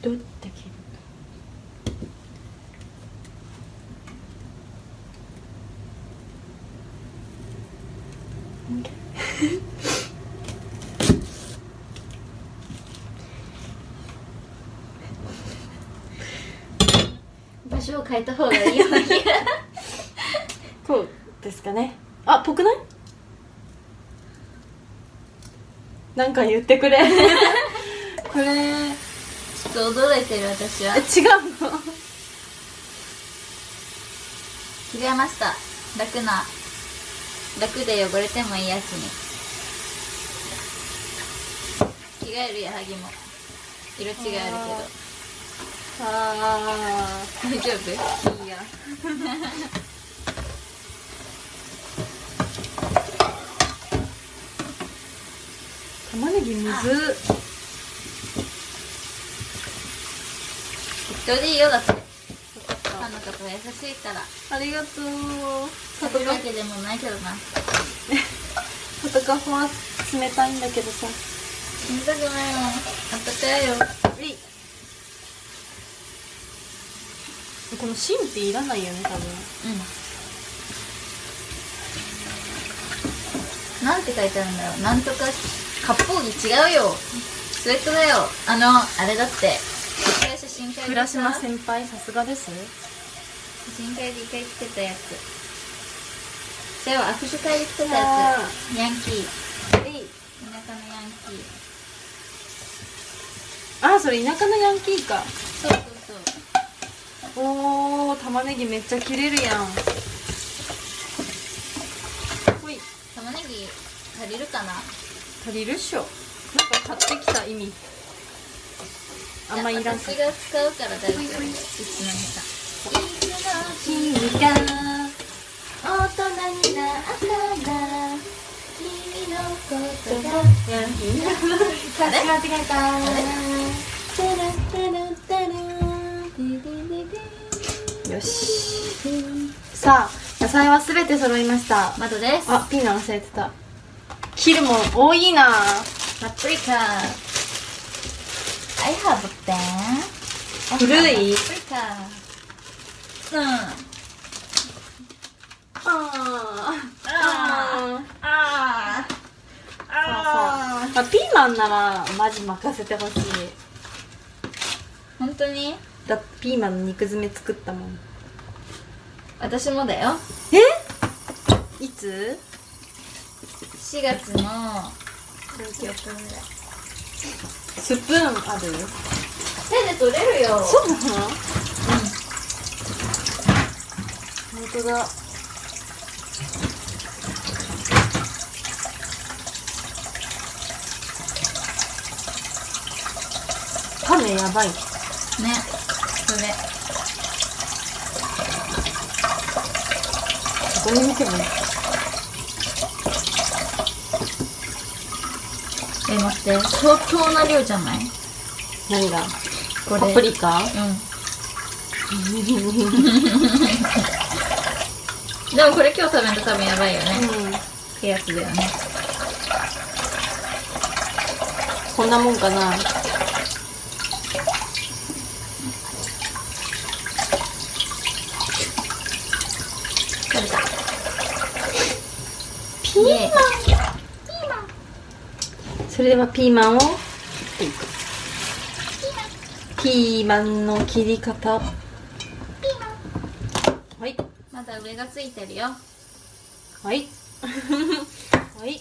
どうやって切る 場所を変えた方がいいような気がこうですかね。あぽくない？なんか言ってくれ。これえちょっと驚いてる私は。違うの？切れました。楽な楽で汚れてもいいやつに。着替えるやはぎも。色違いあるあけど。大丈夫？ーいいや玉ねぎむずっ適当でいいよだってファンの方が優しいから。ありがとう。食べるわけでもないけどな。外側は冷たいんだけどさ。見たくないもん。あったかいよ。この芯っていらないよね多分。うん。なんて書いてあるんだろう。なんとか割烹着違うよ。スウェットだよ。あのあれだって。一回写真会で倉島さ先輩さすがです。写真会で一回着てたやつ。じゃあ握手会で着てたやつ。ヤンキー。田舎のヤンキー。あそれ田舎のヤンキーか。そうそうそう。おー玉ねぎめっちゃ切れるやん。ほい。玉ねぎ足りるかな？足りるっしょ。なんか買ってきた意味。あんまいらんか私が使うから大丈夫いつの君が大人になったら君のことがあれ間違えたよしさあ野菜はすべて揃いましたまだですあピーマン忘れてた切るもん多いな。パプリカ I have a pen. 古い I have a paprika うんあああそうそう、まあ、ピーマンならマジ任せてほしい。本当に？だピーマンの肉詰め作ったもん。私もだよ。いつ？4月の14日ぐらい。スプーンある？手で取れるよ。そうなの本当だ。種やばい。ね。それ。ここに見てもいいえ待って。相当な量じゃない？何が？これ。パプリカ？うん。でもこれ今日食べると多分やばいよね。うん。ってやつだよね。こんなもんかな？食べた。ピーマン？それではピーマンを。切ってい。くピーマンの切り方。はい。まだ上がついてるよ。はい。はい。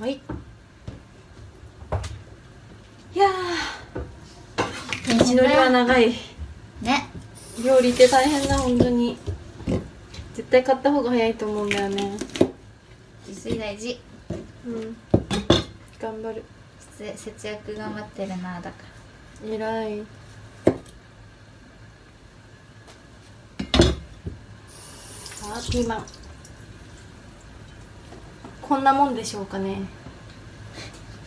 はい。いやー。道のりは長い。ね。料理って大変だ本当に。絶対買った方が早いと思うんだよね自炊大事。うん。頑張る。節節約頑張ってるなだか。ら偉い。さあピーマン。こんなもんでしょうかね。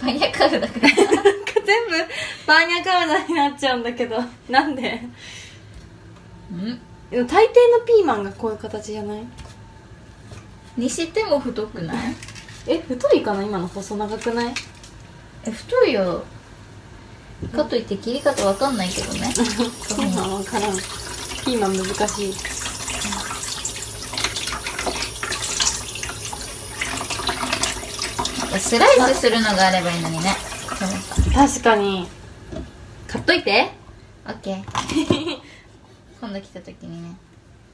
パニャカウだから 全部バーニャカウダになっちゃうんだけど。なんで？うん。大抵のピーマンがこういう形じゃない？にしても太くない？え太いかな？今の細長くない？え太いよ。かといって切り方わかんないけどね。ピーマンわからん。ピーマン難しい。スライスするのがあればいいのにね。確かに。買っといて。オッケー。今度来た時にね。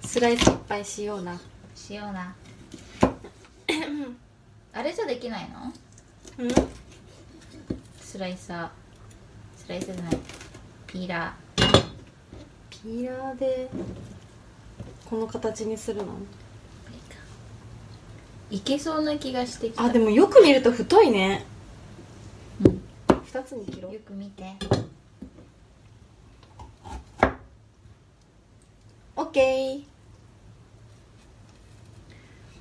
スライスいっぱいしような。しようなあれじゃできないの？うん。スライサー。スライサーじゃない。ピーラピーラーでこの形にするの？ーいけそうな気がしてきた。あでもよく見ると太いね。うん。2つに切ろう。よく見て。オッケ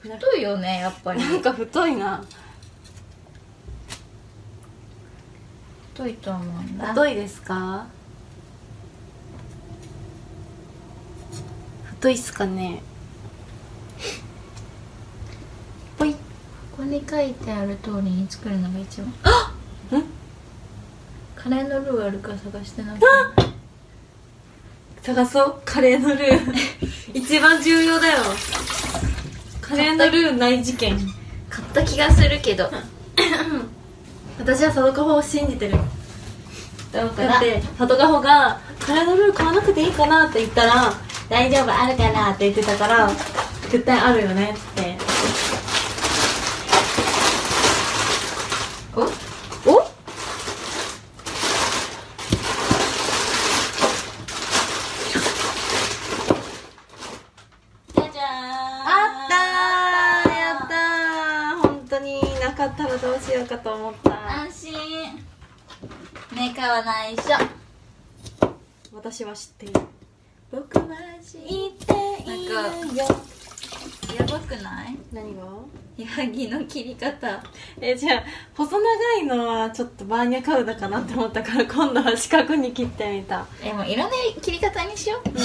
太いよねやっぱり。ーなんか太いな。太いと思うんだ。太いですか？太いっすかね。ぽい。ここに書いてある通りに作るのが一番。あん？カレーのルーあるか探してな探そう。カレーのルー。一番重要だよカレーのルーない事件買った気がするけど 私は佐渡カホを信じてるだって佐渡カホが「カレーのルー買わなくていいかな?」って言ったら「大丈夫あるかな?」って言ってたから絶対あるよねっておおじゃじゃーんあったーやったー本当になかったらどうしようかと思った安心ね買わないしょ私は知っている。僕は知っているよ。やばくない？何が？ヤギの切り方。えじゃあ細長いのはちょっとバーニャカウダかなって思ったから今度は四角に切ってみた。えもういらない切り方にしよう。うん。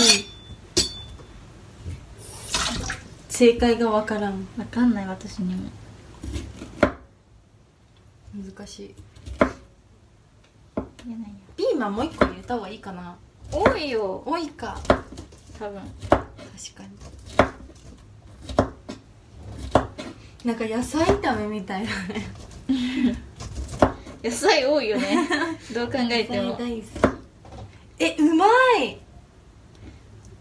正解がわからん。わかんない私にも。難しい。ピーマンもう一個入れた方がいいかな多いよ。多いか。多分。確かに。なんか野菜炒めみたいだね。野菜多いよね。どう考えても。えうまい。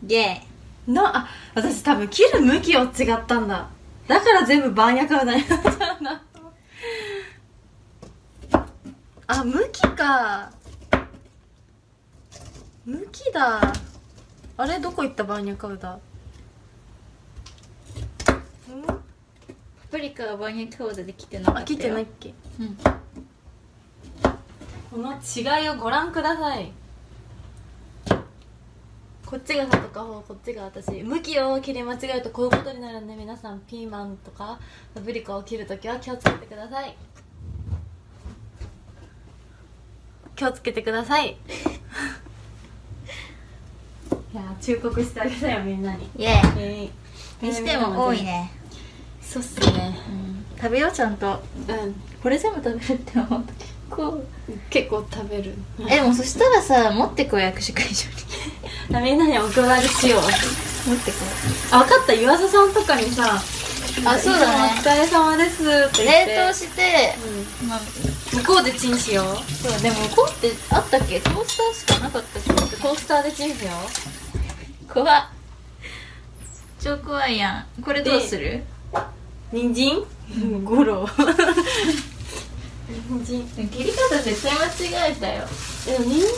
ゲなあ私多分切る向きを違ったんだ。だから全部バーニャカウダになっちゃうんだ。あ向きか向きだ。あれ？どこ行ったバーニャカウダ？んパプリカはバニャカウダで切ってなかあ切ってないっけ？うん。この違いをご覧ください。こっちがさとかこっちが私。向きを切り間違えるとこういうことになるんで皆さんピーマンとかパプリカを切るときは気をつけてください。気をつけてください いや忠告してあげたよみんなに。イエーイ。えーにしても多いね。そうっすね。うん。食べようちゃんと。うん。これ全部食べるって思った。こう結構食べる。えでもそしたらさ持ってこう役所会場に。みんなにお配りしよう。持ってこあ分かった岩佐さんとかにさあそうだね。お疲れ様ですって冷凍して、まあ向こうでチンしよう。そうでも向こうってあったっけ？トースターしかなかった気がするコースターでチンすよ怖っ。超怖いやん。これどうする？人参？ゴロ。人参。切り方絶対間違えたよ。でも人参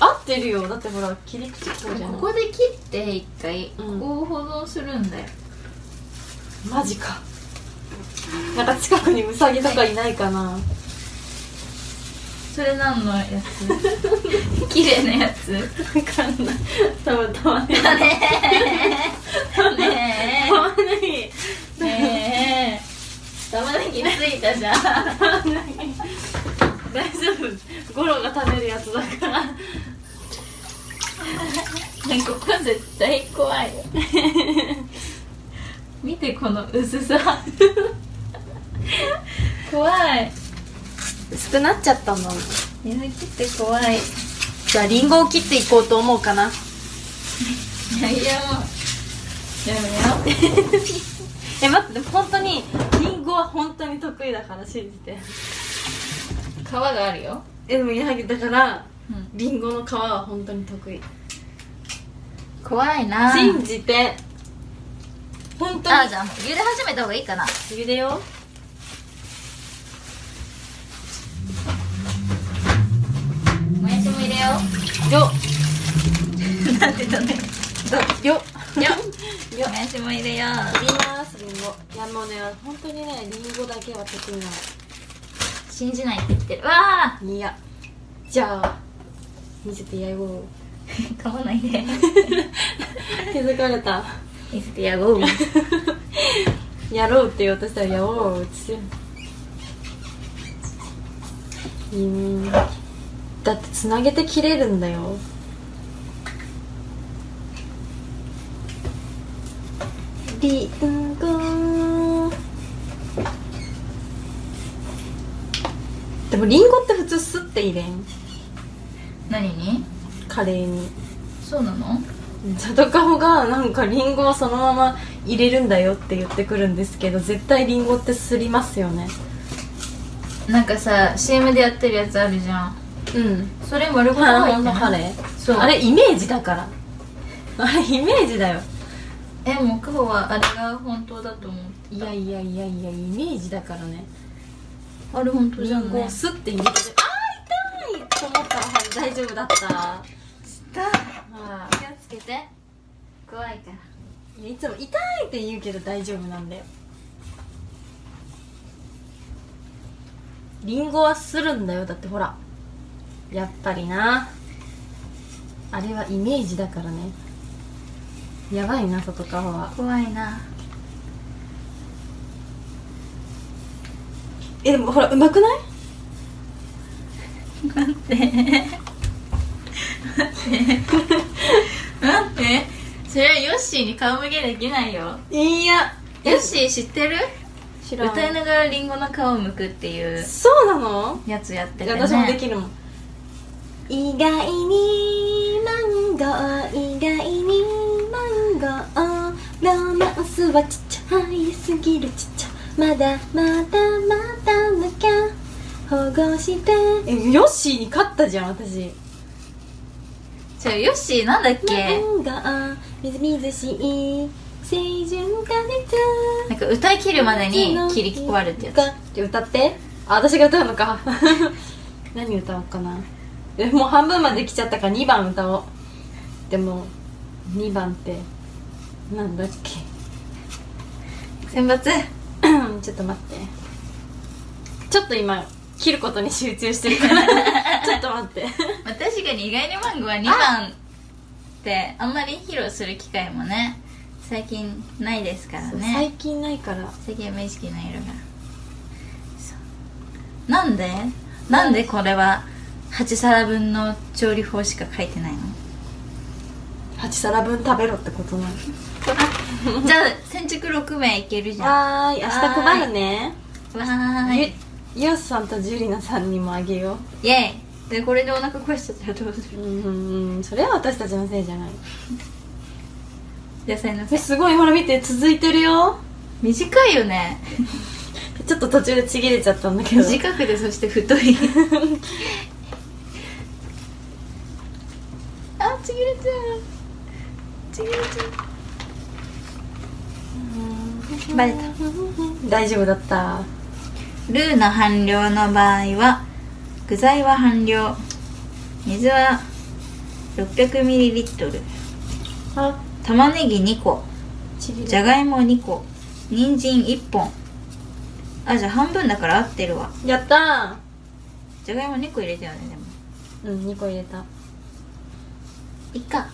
合ってるよ。だってほら切り口こうじゃない？ここで切って一回うん。こう保存するんだよ、マジか。なんか近くにウサギとかいないかなそれ何のやつ？綺麗なやつ。ね分かんない。たまにえね。たまにえねえ。玉ねぎついたじゃん。大丈夫。ゴロが食べるやつだから。ここ絶対怖いよ。見てこの薄さ。怖い。薄くなっちゃったんだもん。水切って怖い。いじゃあリンゴを切っていこうと思うかな。やいややめよ え待ってでも本当にリンゴは本当に得意だから信じて。う皮があるよ。えでもいやだからうん。リンゴの皮は本当に得意。怖いな。信じて。本当に。あじゃあ茹で始めた方がいいかな。茹でよもやしも入れよ。よ。うなんて言ったねよ。よ。もやしも入れよ。う切りますリンゴいやもうね本当にねリンゴだけは得意な。信じないって言ってる。わのいや。じゃあ見せてやろう。ー噛まないで。気づかれた。見せてやろう。やろうって言おうとしたらやろう。ってうんだってつなげて切れるんだよ。リンゴ。でもリンゴって普通すって入れん何に？カレーに。そうなの？里顔がなんかリンゴはそのまま入れるんだよって言ってくるんですけど絶対リンゴってすりますよね。なんかさ CM でやってるやつあるじゃんうん。それ丸ごとカレーそう。あれイメージだから。あれイメージだよ。えもうカホはあれが本当だと思う。いやいやいやいやイメージだからね。あれ本当じゃんね。リンゴをスッて入れてあー痛いと思ったらはい大丈夫だった。あ気をつけて。怖いから。いやいつも痛いって言うけど大丈夫なんだよ。リンゴはするんだよ。だってほらやっぱりな。あれはイメージだからね。やばいな外側は。怖いな。えでもほらうまくない？待って。待って。それはヨッシーに顔向けできないよ。いや。ヨッシー知ってる？知らん。歌いながらリンゴの皮を剥くっていうそうなの？やつやってて、ね、私もできるもん意外にマンゴー意外にマンゴー。ロマンスはちっちゃいすぎるちっちゃまだまだまだなきゃ保護して。えヨッシーに勝ったじゃん私。じゃあヨッシーなんだっけ？マンゴー。みずみずしい清純果実なんか歌い切るまでに切り替わるってやつ。歌って。あ私が歌うのか。何歌おうかなえもう半分まで来ちゃったから2番歌おう。でも2番ってなんだっけ。選抜？ちょっと待って。ちょっと今切ることに集中してるから。ちょっと待って。まあ確かに意外にマンゴーは2番ってあんまり披露する機会もね最近ないですから最ね近ないから。最近は無意識の色がなんで？なんでこれは8皿分の調理法しか書いてないの？8皿分食べろってことなの？じゃあ先着6名いけるじゃん。わーい明日配るね。わーい。ゆよしさんとジュリナさんにもあげよイェイ。でこれでお腹壊しちゃったらどうする？ううんうん。それは私たちのせいじゃない。野菜のせい。えすごいほら見て続いてるよ。短いよね。ちょっと途中でちぎれちゃったんだけど。短くてそして太い ちぎれちゃう。バレた。大丈夫だった。ルーの半量の場合は具材は半量。水は 600ml あ。玉ねぎ2個。ちぎれじゃがいも2個。人参1本。あじゃあ半分だから合ってるわ。やったじゃがいも2個入れたよねでも。ーうん2個入れたいっか。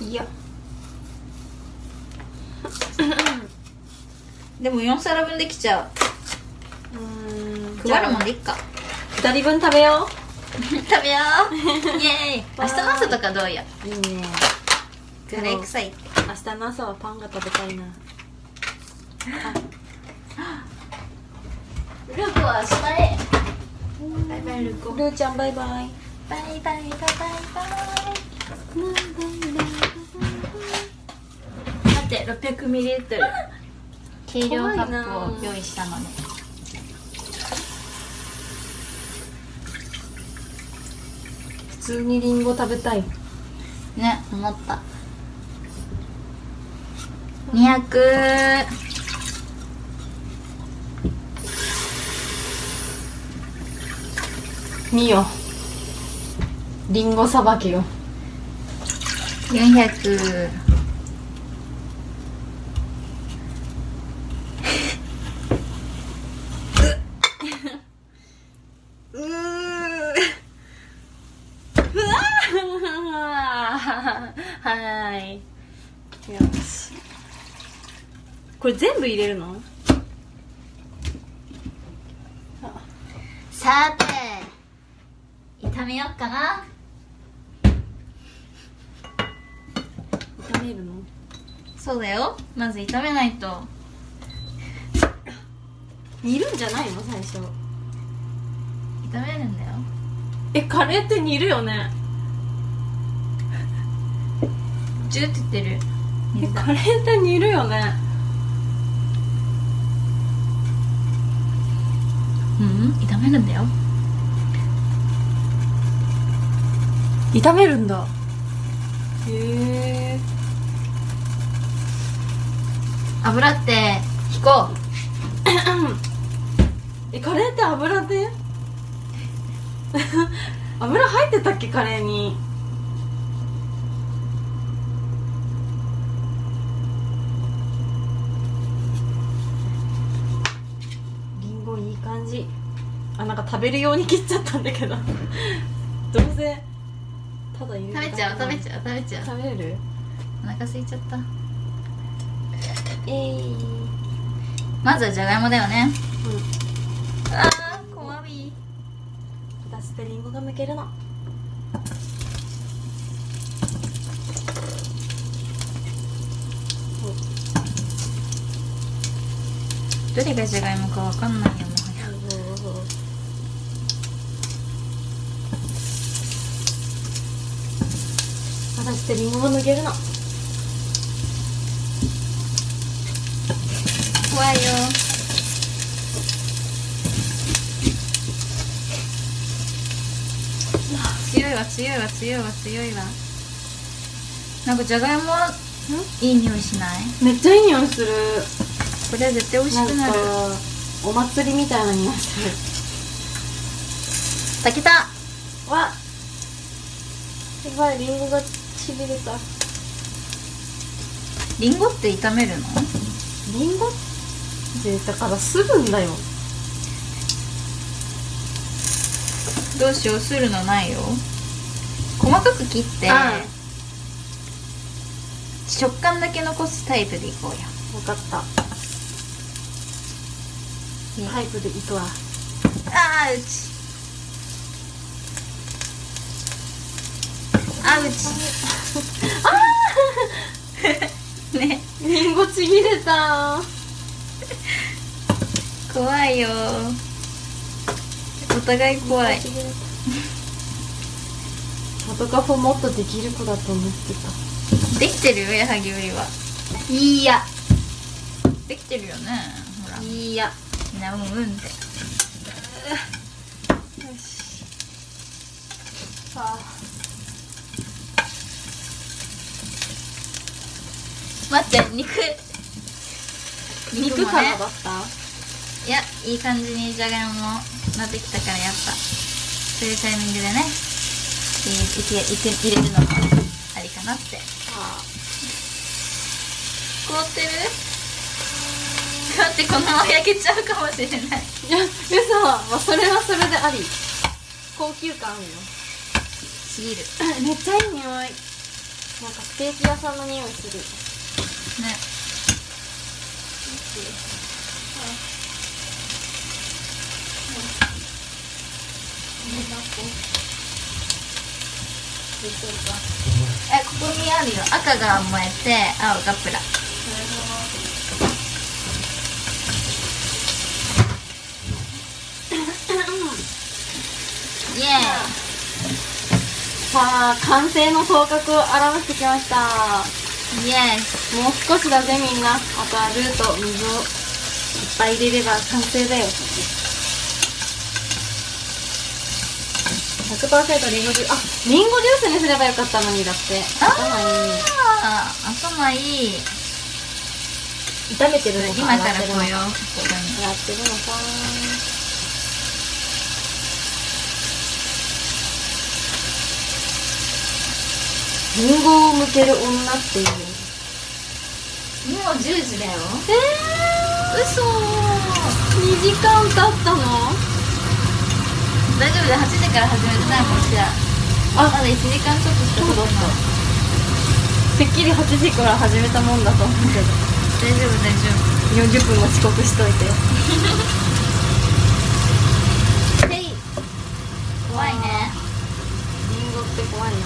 いや でも4皿分できちゃう。うん配るもんでいっか。2人分食べよ 食べよう。イエーイ。明日の朝とかどうや？ういいね。カレー臭いって。明日の朝はパンが食べたいな。ルーコは明日へ。バイバイルーコ。ルーちゃんバイバイバイ。バイバイバイバイ待って 600ml 計量カップを用意したので普通にリンゴ食べたい。ね思った。200見よ。リンゴさばきよ400ううはい。よし。これ全部入れるの？さて炒めよっかな。炒めるの？そうだよ。まず炒めないと。煮るんじゃないの？最初。炒めるんだよ。えカレーって煮るよね？ジューって言ってる。カレーって煮るよね？うん？炒めるんだよ。炒めるんだ。へえ油って引こう。えカレーって油で？油入ってたっけカレーに？リンゴいい感じ。あなんか食べるように切っちゃったんだけど。どうせただ食べちゃう食べゃちゃう食べちゃう。食べれる？お腹空いちゃったえいまずはじゃがいもだよね。うんあー怖い私ってリンゴが剥けるのどれがじゃがいもかわかんないよもはや。私ってリンゴが剥けるの怖いよ。強いわ強いわ強いわ強いわ。なんかじゃがいもいい匂いしない？めっちゃいい匂いする。これは絶対美味しくなる。かお祭りみたいな匂いす炊けたるわやばいリンゴがちぎれた。リンゴって炒めるの？リンゴってだからするんだよ。どうしようするのないよ。細かく切ってうん。食感だけ残すタイプでいこうよ。分かった。タイプでいくわ。あーうち。あうち。ね。リンゴちぎれた怖いよ。お互い怖い。ちぎれたフォトカフォもっとできる子だと思ってた。できてるよ矢作よりは。いや。できてるよねほら。いや。みんなうんうんって。さあ。待って肉。肉からだった？いやいい感じにじゃがいももなってきたからやっぱそういうタイミングでねいいいけいけ入れるのもありかなって。凍ってる？待ってこのまま焼けちゃうかもしれない。いや嘘。まあそれはそれであり。高級感あるよ。ちぎる。めっちゃいい匂い。なんかステーキ屋さんの匂いする。ねえここにあるよ。赤が燃えて青がプラ。イエさあ完成の頭角を表してきました。ーイイエスもう少しだぜみんなあとはルーと水をいっぱい入れれば完成だよ100%リンゴジュース。あリンゴジュースにすればよかったのにだって。頭いい。頭いい。炒めてるのか今からここにやってるのかリンゴを剥ける女っていう。もう10時だよ。え嘘。2時間経ったの大丈夫だよ8時から始めてないもんじゃああまだ1時間ちょっとしか経ってな いてっきり8時から始めたもんだと思うけど大丈夫大丈40分も遅刻しといて。夫へい怖いね。リンゴって怖いな。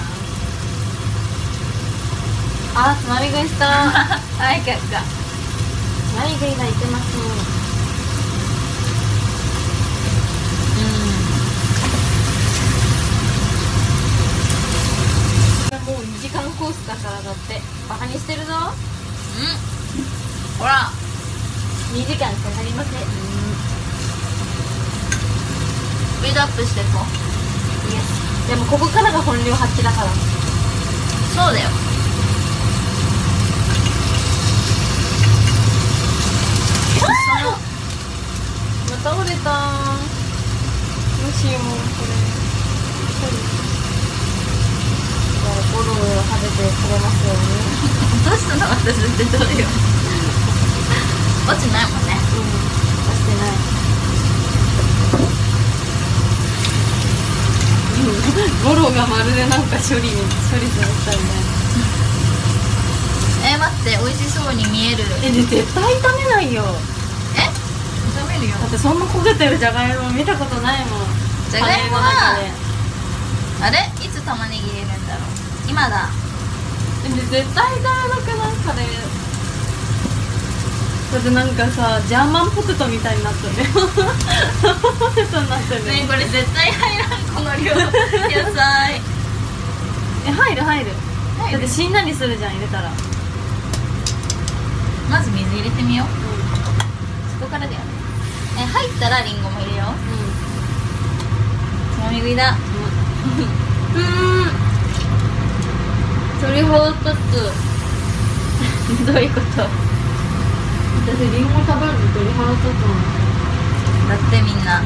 あつまみ食いした。はいかったつまみ食いがいてますもう2時間コースだからだって。バカにしてるぞ。うん。ほら。2時間かかりません。スピードアップしていこう。イエス。でもここからが本領発揮だから。そうだよ。また折れたどうしようこれゴロゴロ食べてくれますよ うに落としたの私ってどうよ落ちないもんねうん出してない。ゴロがまるでなんか処理に処理されたみたいな。え待って美味しそうに見える。えで絶対炒めないよ。え？炒めるよ。だってそんな焦げてるじゃがいも見たことないもん。じゃがいもはあれ？いつ玉ねぎ入れる今だ。で絶対炒めなくない？カレーだってなんかさジャーマンポテトみたいになってるよ。ポテトになってるねこれ絶対入らんこの量。野菜え入る入る。入る？だってしんなりするじゃん入れたら。まず水入れてみよう。そこからだよ。ねえ入ったらリンゴも入れよう。つまみ食いだ。うん。うん鳥肌立つ。どういうこと？私リンゴ食べるの鳥肌立つもんだってみんな。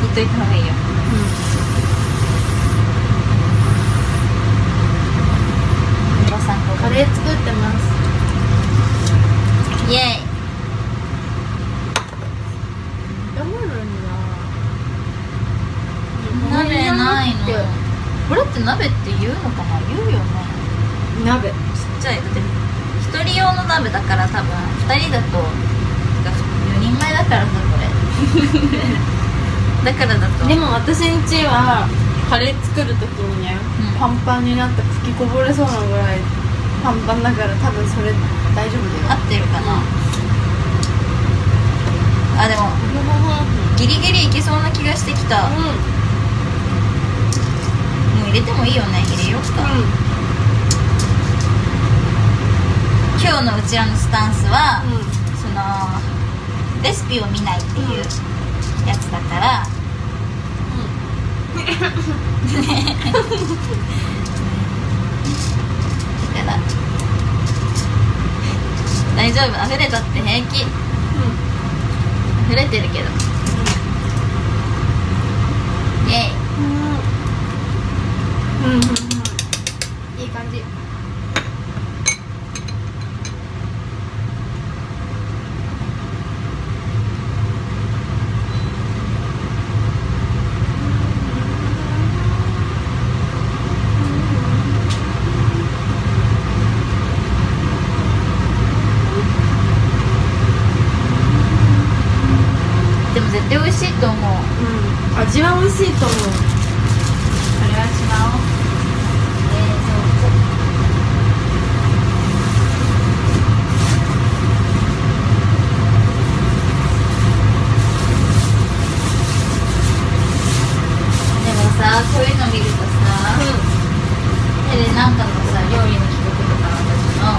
聞いといた方がいいよ。おばさん。こカレー作ってます。イエイ。鍋ないの。これって。鍋って言うのかな言うよね鍋。ちっちゃい。だって一人用の鍋だから多分二人だと4人前だからさこれ。だからだと。でも私んちはカレー作るときにね、うん。パンパンになって吹きこぼれそうなぐらいパンパンだから多分それ大丈夫だよ。合ってるかな。あでもギリギリいけそうな気がしてきた。もう入れてもいいよね。入れようか、今日のうちらのスタンスは、そのレシピを見ないっていうやつだから、だから丈夫。溢れたって平気。溢れてるけど。イエうんうん。うんイいい感じでも絶対美味しいと思ううん味は美味しいと思うこれはしまおう冷蔵庫でもさこういうの見るとさ、テレなんかのさ料理の企画とかの時のな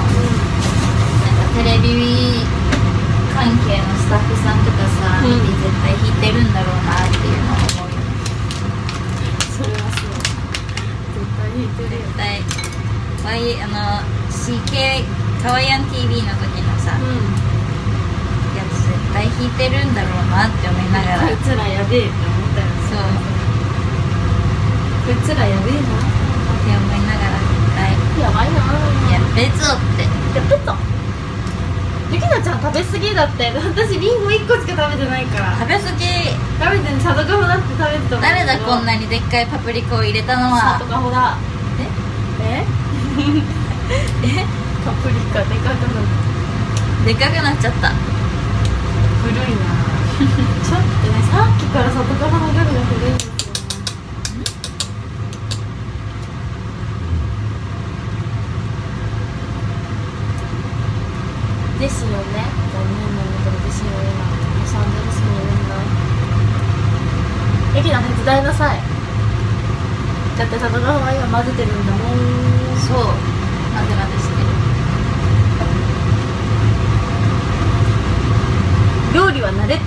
んかテレビ関係のスタッフさんとかさ、うん見て絶対弾いてるんだろうなっていうのを思うよそれはそう絶対弾いてるよ絶対わいあの CK かわいやん TV の時のさ、やつ絶対弾いてるんだろうなって思いながらこいつらやべえって思ったよねそうこいつらやべえなって思いながら絶やばいな対やっべぞってやってたゆきなちゃん食べ過ぎだって私リンゴ1個しか食べてないから食べ過ぎ食べてん佐渡かほだって食べてたもん誰だこんなにでっかいパプリカを入れたのは。佐渡かほだ。え？え？パプリカでかくなっでかくなっちゃった。古いな。ちょっとねさっきから佐渡かほのギャグが古いんですよねですよね残念なんだけどですよ今ロサンゼルスにいるんだゆきな手伝いなさいだって佐渡かほが今混ぜてるんだもん。そう。混ぜ混ぜしてる料理は慣れ。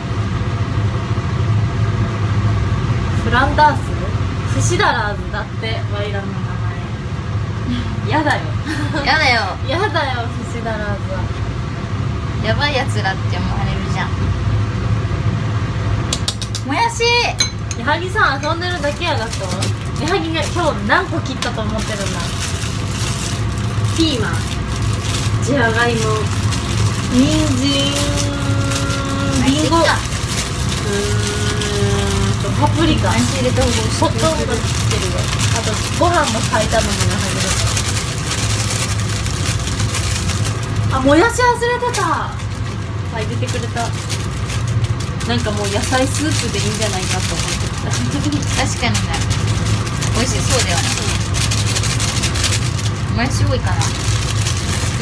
フランダース？フシダラーズだってワイラの名前。やだよ。やだよ。やだよフシダラーズは。やばいやつらって思われるじゃん。もやし。矢作さん遊んでるだけやだと矢作が今日何個切ったと思ってるんだ？ピーマン。じゃがいも人参。りんごうーんとパプリカ。何入れた方がほとんど切ってるよ。あとご飯も炊いたのにが入るあもやし忘れてた。はい出てくれた。なんかもう野菜スープでいいんじゃないかと思ってた。確かにな美味しそうだよ。ねもやし多いかな少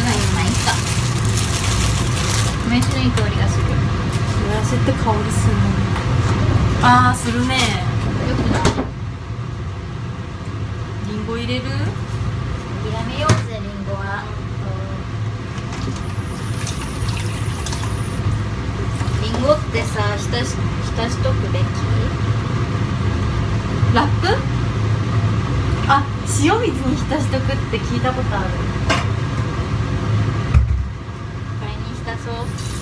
ないまあいいか。もやしのいい香りがする。もやしって香りするねあーするね。よくない。りんご入れる？諦めようぜりんごは。りんごってさ浸し浸しとくべき？ラップ？あ塩水に浸しとくって聞いたことある。これに浸そう。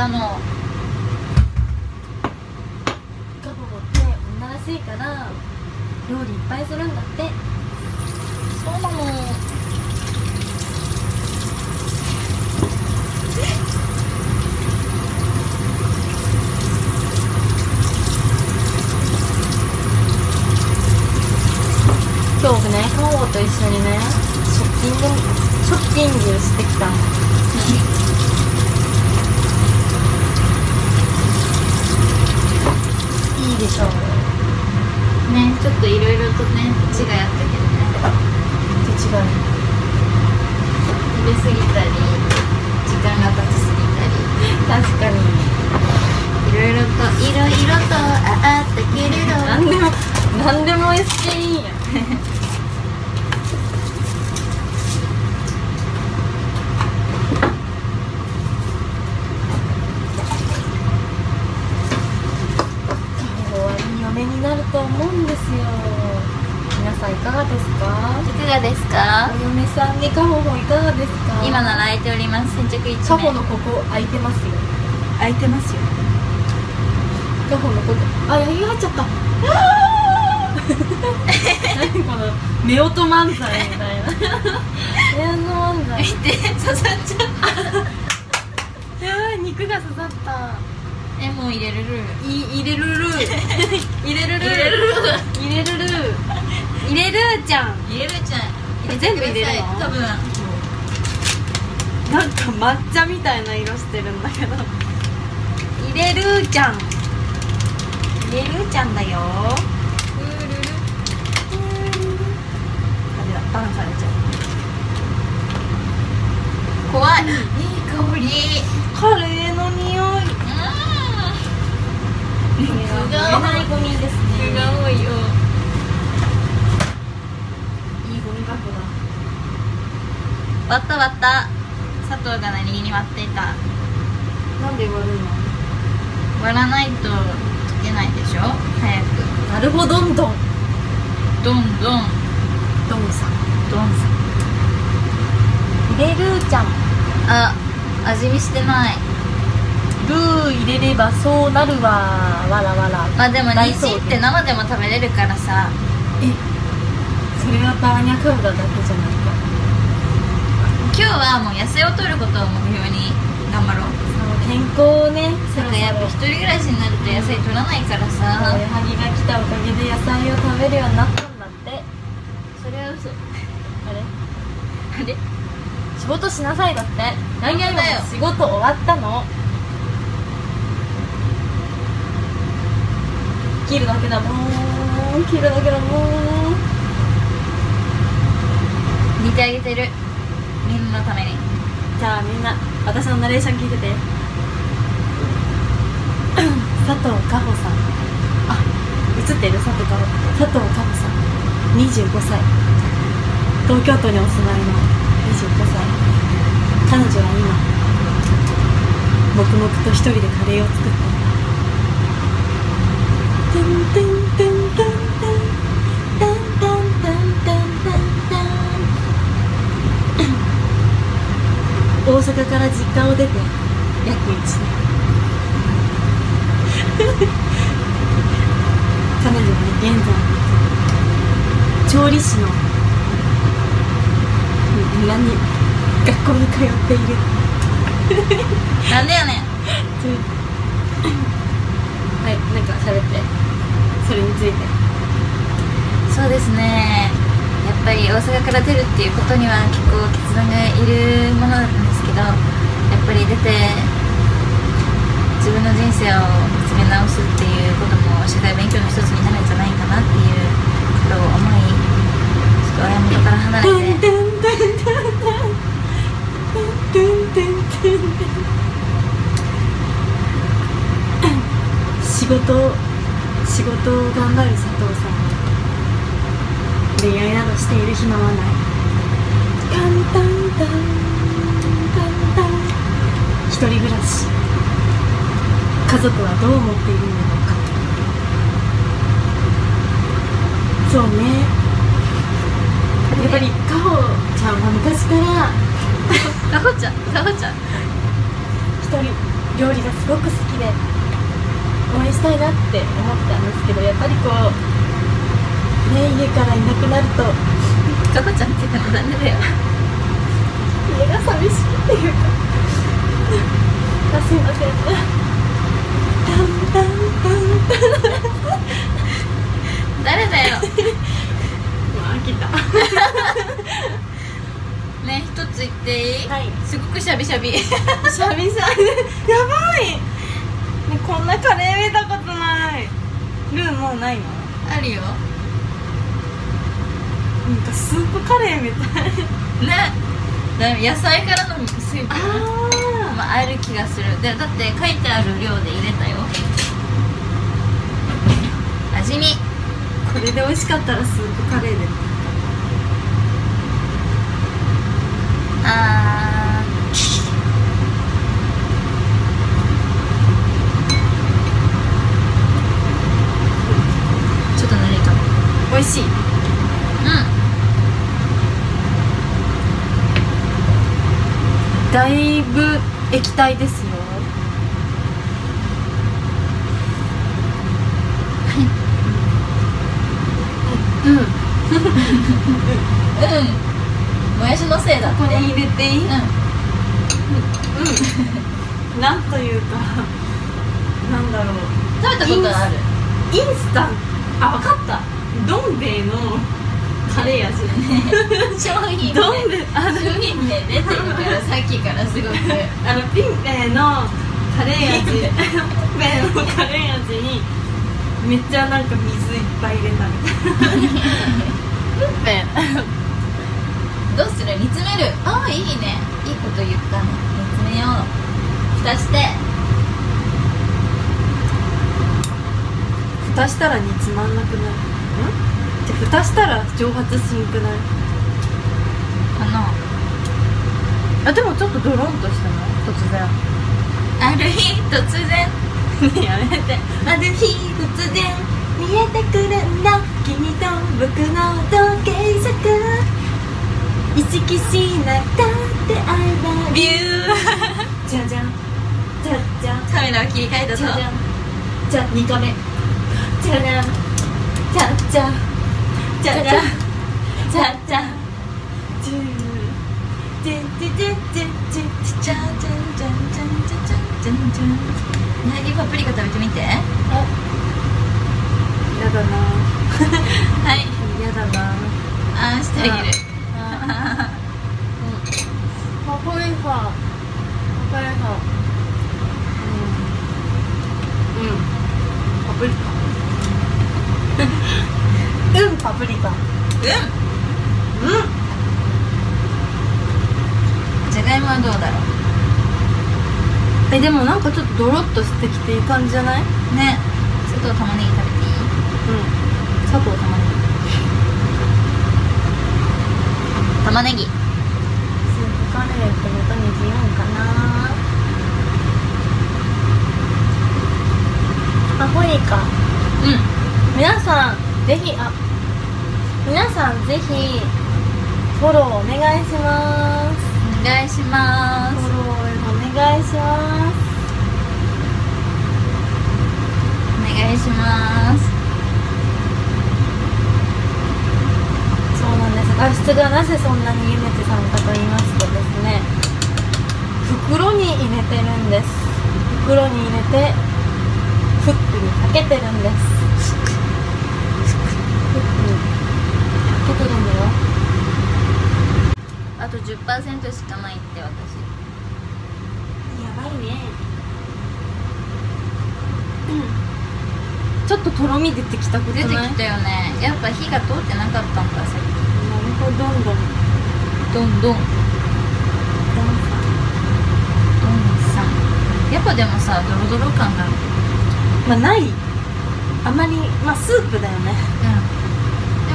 ったの。ガボボって女らしいから料理いっぱいするんだって。そうなの今日ね。カボボと一緒にね。ショッキングショッキングしてきた。のいいでしょうねちょっといろいろとね違いあったけどね手違い食べ過ぎたり時間が経ちすぎたり確かにいろいろといろいろとあったけれど何でも何でもしていいんや今はいい嫁になると思うんですよ皆さんいかがですかいかがですかお嫁さんにカホホいかがですか今なら空いております先着1カ名ホのここ空いてますよ。空いてますよ。カホのここ。あ八木入っちゃった。何この夫婦漫才みたいな。夫婦漫才。見て刺さっちゃったやばい肉が刺さった。えもう入れるる？い入れる る。入れるる。入れるる。入れるる。入れるじゃん。入れるちゃん。え全部入れるの？多分なんか抹茶みたいな色してるんだけど。入れるじゃん。入れるちゃんだよ。ダメだバンされちゃ怖い。いい香り。うカレーの匂い。うん。これは燃えないゴミですねすごいよ。いいゴミ箱だ。割った割った佐藤が何気に割っていた。なんで割るの？割らないと溶けないでしょ？早く。なるほどんどんどんどんどんさん。どんさ入れるじゃん。あ味見してない。ルー入れればそうなるわ。わらわら。まあでも大人参って生でも食べれるからさ。えそれはバーニャカウダだけ今日はもう野菜を取ることを目標に頑張ろう。健康をねやっぱ一人暮らしになると野菜取らないからそうさ矢作が来たおかげで野菜を食べるようになったんだって。それは嘘あれ？あれ？仕事しなさいだって。何やだよ。仕事終わったの。切るだけだもん。切るだけだもん。煮てあげてるのために。じゃあみんな私のナレーション聞いてて。佐藤かほさん。あ映ってる？佐藤かほ佐藤かほさん。25歳。東京都にお住まいの。25歳。彼女は今黙々と一人でカレーを作っていたトントントントントン大阪から実家を出て約1年。彼女はね現在調理師のうん何学校に通っている。なんでやねん。はいなんか喋って。それについて。そうですね。やっぱり大阪から出るっていうことには結構決断がいるものなんですけどやっぱり出て自分の人生を見つめ直すっていうことも社会勉強の一つになるんじゃないかなっていうことを思いちょっと親元から離れて。仕事仕事を頑張る佐藤さん恋愛などしている暇はない簡単だ人暮らし。家族はどう思っているのか。そうね。やっぱりかほちゃんは昔から かほちゃんかほちゃん。一人料理がすごく好きで応援したいなって思ったんですけどやっぱりこうね家からいなくなると。かほちゃんって言ったらダメだよ。家が寂しいっていうかあすいません。誰だよ。まあ飽きた。ね一つ言っていい、はい。すごくしゃびしゃびしゃびしゃびやばい、ね、こんなカレー見たことない。ルーもうないの？あるよ。なんかスープカレーみたい。ね。だ野菜からのスープあまあ、ある気がする。でだって書いてある量で入れたよ。味見。これで美味しかったらスープカレーで。あー。ちょっとぬるいかも。美味しいうんだいぶ液体ですよ。うん。うん。もやしのせいだここに入れていい、うん。うん、なんというかなんだろう。食べたことある。インスタント。あ分かった。どん兵衛のカレー味商品名どん兵衛あの商品名出てるからさっきからすごくあのピンペイのカレー味ピンペイのカレー味。にめっちゃなんか水いっぱい入れたみたいなどうする？煮詰める？ああいいね。いいこと言ったね煮詰めよう。蓋して蓋したら煮詰まんなくなる。ん？蓋したら蒸発しんくなるかな。あでもちょっとドロンとしたな突然。ある日突然。やめて。ある日突然。見えてくるんだ。君と僕の時計色。意識しなかって会えばビューじゃじゃん。じゃじゃん。カメラを切り替えたぞ。じゃじゃん。じゃ2個目。じゃじゃん。じゃじゃんじゃじゃ。んじゃ。じゃんじゅう。なぎパプリカ食べてみてやだなはいやだなあーしてあげるパプリカパプリカう。んう。んパプリカうんパプリカ。うん。うん。じゃがいもはどうだろえでもなんかちょっとドロッとしてきていい感じじゃない？うんうね。ちょっと玉ねぎ食べていい？砂糖たまに玉ねぎ。スープカレーってことにしようかな？パプリカ。うん。皆さんぜひあ皆さんぜひフォローお願いします。お願いしまフォすローお願いします。お願いします。そうなんです。画質がなぜそんなにゆめてさんかと言いますとですね袋に入れてるんです。袋に入れてフックにかけてるんですフックにかけてるんだよあと10%しかないって私。やばいね。ちょっととろみ出てきたことない？出てきたよね。やっぱ火が通ってなかったんださっなるほど。どんどん。きどんどん。どんさん。やっぱでもさドロドロ感がある。まあない。あまりまあスープだよね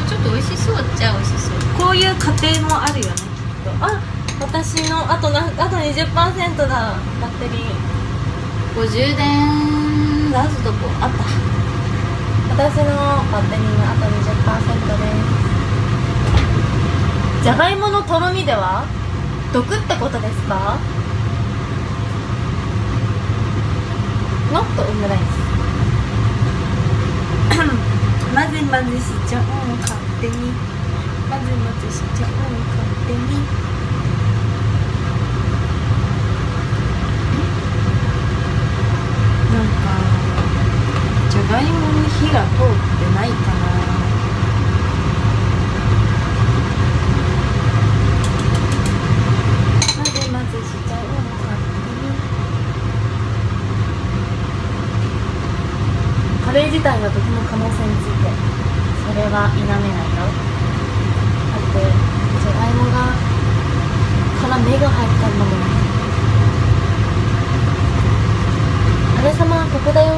ちょっと美味しそうっちゃ美味しそう。こういう家庭もあるよねきっと。あ私のあとなあと20%だバッテリー。こう充電出すとこあった。私のバッテリーがあと20%です。じゃがいものとろみでは？毒ってことですか？Not オムライス混ぜ混ぜしちゃおう勝手に。混ぜ混ぜしちゃおう勝手に。なんかじゃがいもに火が通ってないかな。混ぜ混ぜしちゃおう勝手に。カレー自体が毒の可能性について。それは否めないよ。だってじゃがいもがから芽が入ったんだもん。あれ様ここだよ。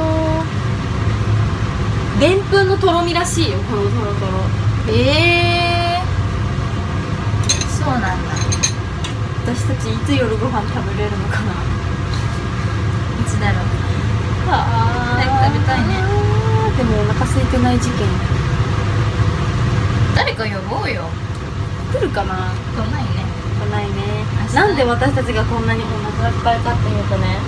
でんぷんのとろみらしいよこのとろとろええそうなんだ。私たちいつ夜ご飯食べれるのかな。いつだろう。あ早く食べたいねでもお腹空いてない事件。誰か呼ぼうよ。来るかな？来ないね。来ないね。なんで私たちがこんなにお腹いっぱいかっていうとね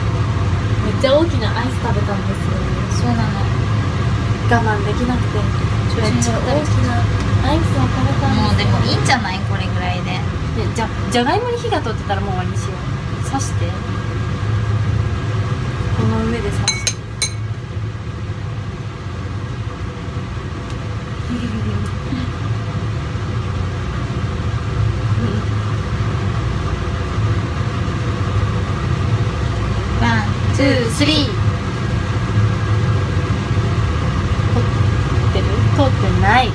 めっちゃ大きなアイス食べたんですよ。そうなの。我慢できなくて。めっちゃ大きなアイスを食べたんですもうでもいいんじゃない？これぐらいで。じゃじゃがいもに火が通ってたらもう終わりにしよう。刺して。この上で刺してワンツースリー。通ってる？通ってない。う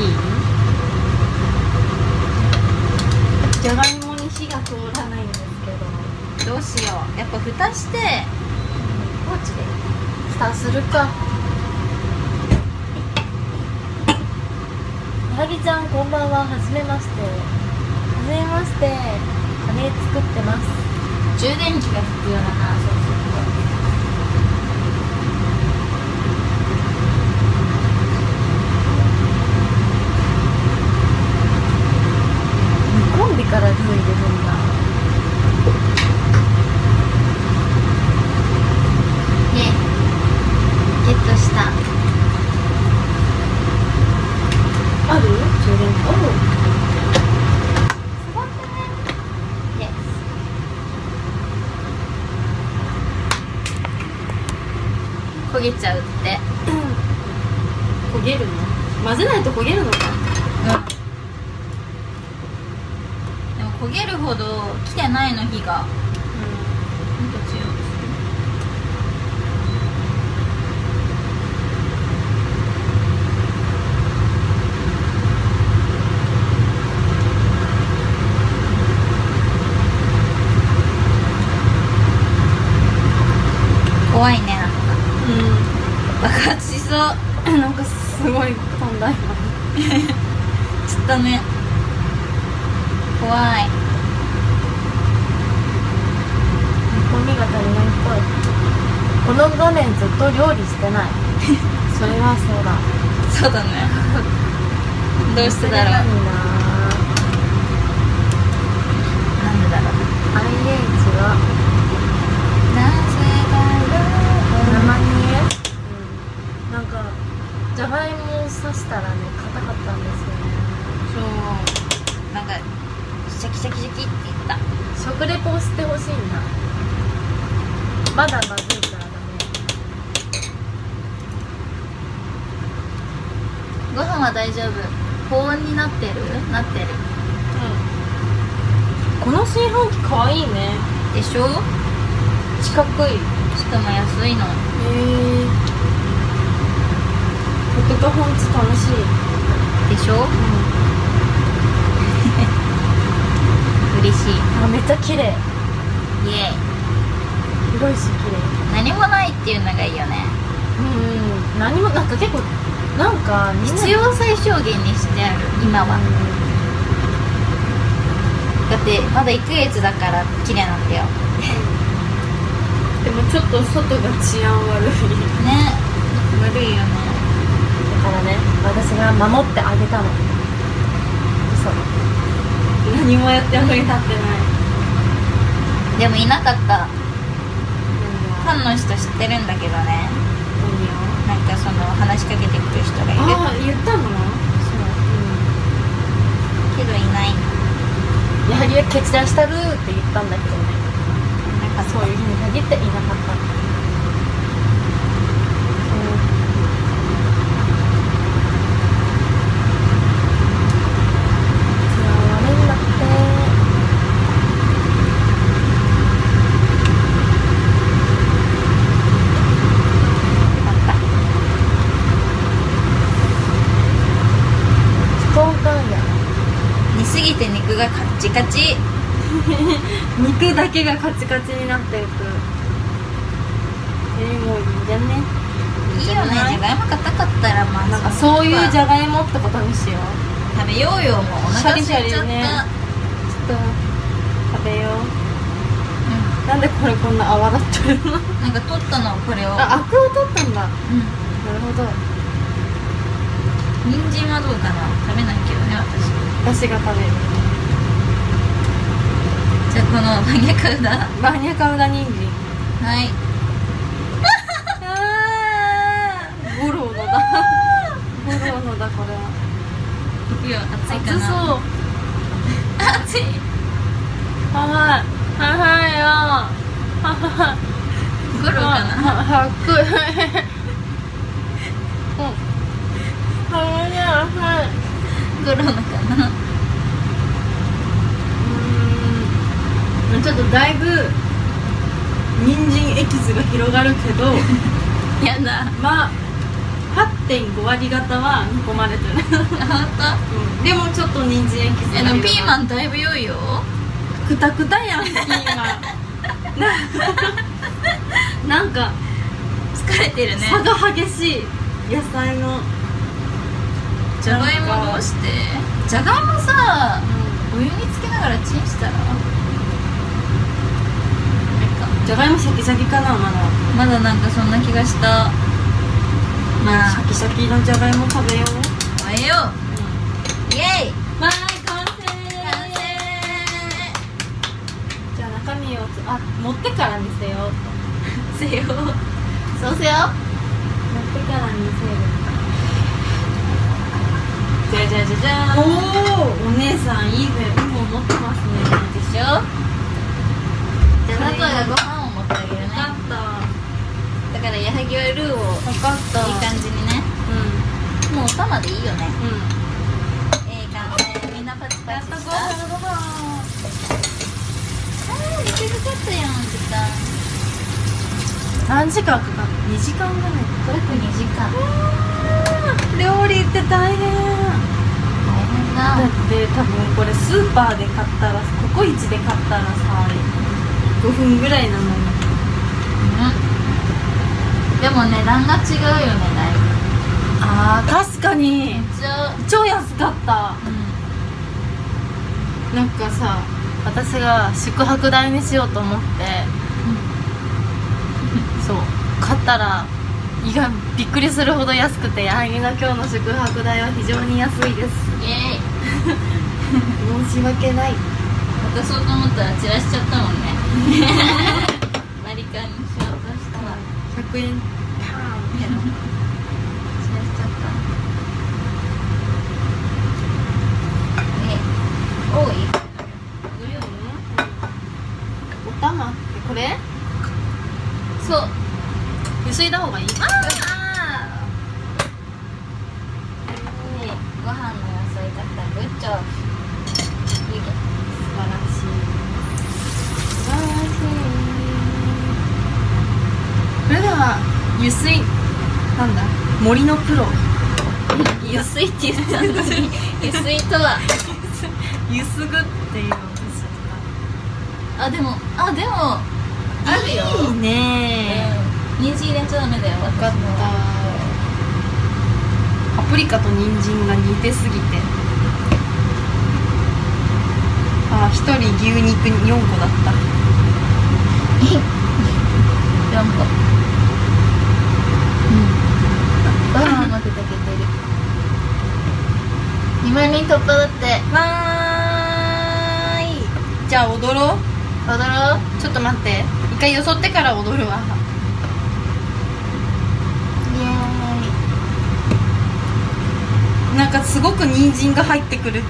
ん。いい？じゃがいもに火が通らないんですけど。どうしよう。やっぱ蓋して。放置で。蓋するか。矢作ちゃんこんばんは。はじめまして。はじめまして。カレー作ってます充電器が必要だなそうする煮込んでからルー入れるんだとでゲットしたある充電器おうすごくね Yes 焦げちゃうって焦げるの混ぜないと焦げるのかでも焦げるほど来てないの火がほんと強い怖いねなんかう爆発しそうんなんかすごい飛んだ今ちょっとね。怖い。煮込みが足りないっぽい。この画面ずっと料理してない。それはそうだ。そうだね。どうしてだろう。ななんでだろう。IH は。なぜだろ生煮え、うん、なんかじゃがいもを刺したらね硬かったんですよそう。なんかシャキシャキシャキって言った。食レポをしてほしいんだ。まだまずいからダメ。ご飯は大丈夫。高温になってる？なってる。この炊飯器かわいいね。でしょ？四角い。へしかも安いの。えポテト本チ楽しい。でしょ？嬉しい。あめっちゃ綺麗。イエーイ広いし綺麗。何もないっていうのがいいよね。うん何もなんか結構なんか必要最小限にしてある今は。だってまだ1ヶ月だから綺麗なんだよ。でもちょっと外が治安悪い。ね。悪いよね。だからね私が守ってあげたの何もやって役に立ってない。でもいなかった。フ何ァンの人知ってるんだけどね。なんかその話しかけてくる人がいる。ああ言ったの？けどいない。やはり決断したるって言ったんだけどね。なんかそういう日に限っていなかった悪いんだってあったストーカーや煮すぎて肉がカッチカチ。肉だけがカチカチになっていくえー、もういいんじゃね？いいよね。じゃがいも硬かったらまあ。なんかそういうじゃゃがいもってことにしよう。食べようよもうお腹空いちゃったシャリシャリね。ちょっと食べよう。なんでこれこんな泡立ってるの？うんなんか取ったのこれを。あアクを取ったんだ。なうるほど。ん人参はどうかな？食べないけどね私。私が食べるじゃあこのバニャカウダバーニャカウダ人参。はい。ゴロのだ。ゴロのだこれは。いくよ熱いかな。熱そう。熱い。はい。はいはいよ。ははゴロかな。はっく。いうん。はいねはい。ゴロのかなうーんちょっとだいぶ人参エキスが広がるけど やだ。まあ8.5割方は見込まれてる、うん、でもちょっと人参エキス当えでもピーマンンだいぶ良いよ。くたくたやんピーマン。な なんか疲れてるね。差が激しい野菜の。じゃがいもどうして？じゃがいもさお湯につけながらチンしたら？じゃがいもシャキシャキかなまだ。まだなんかそんな気がした。まあシャキシャキのじゃがいも食べよう、食べよう。イエイ。わーい完成。完成じゃあ中身をつあ持ってから見せよ。うとせよ。そうせよ。持ってから見せるじゃじゃじゃじゃおおお姉さんいいね。もう持ってますね。でしょ？じゃあナトがご飯分かった。だから矢作はルーを。分かったいい感じにね。もうお玉でいいよね。うん。うんええ感じみんなパチパチした。あーめっちゃかかったやん時間。何時間かかる2時間ぐらい。約2時間。料理って大変。大変だ。だって多分これスーパーで買ったらココイチで買ったらさ5分ぐらいなのに。うんでも値段が違うよねだいあー確かに。超安かった。うん。なんかさ私が宿泊代にしようと思って。そう。買ったら意外びっくりするほど安くて矢作の今日の宿泊代は非常に安いです。イエーイ。申し訳ない。渡そうと思ったら散らしちゃったもんね。割り勘に100円パーンけど散らしちゃったね多いお玉ってこれそうゆすいだ方がいいああご飯の野菜だったグッジョブいいね素晴らしい素晴らしいそれではゆすいなんだ森のプロ。ゆすいって言ったのに。ゆすいとは。ゆすぐっていうあでもあでもあるよ。いいね。うん。人参入れちゃダメだよ分かった。パプリカと人参が似てすぎて。あ一人牛肉4個だった。4個うんバナナも出たけてる2万人突破だって。わーい。じゃあ踊ろう。踊ろう。ちょっと待って。一回よそってから踊るわ。イエーイ。なんかすごく人参が入ってくる。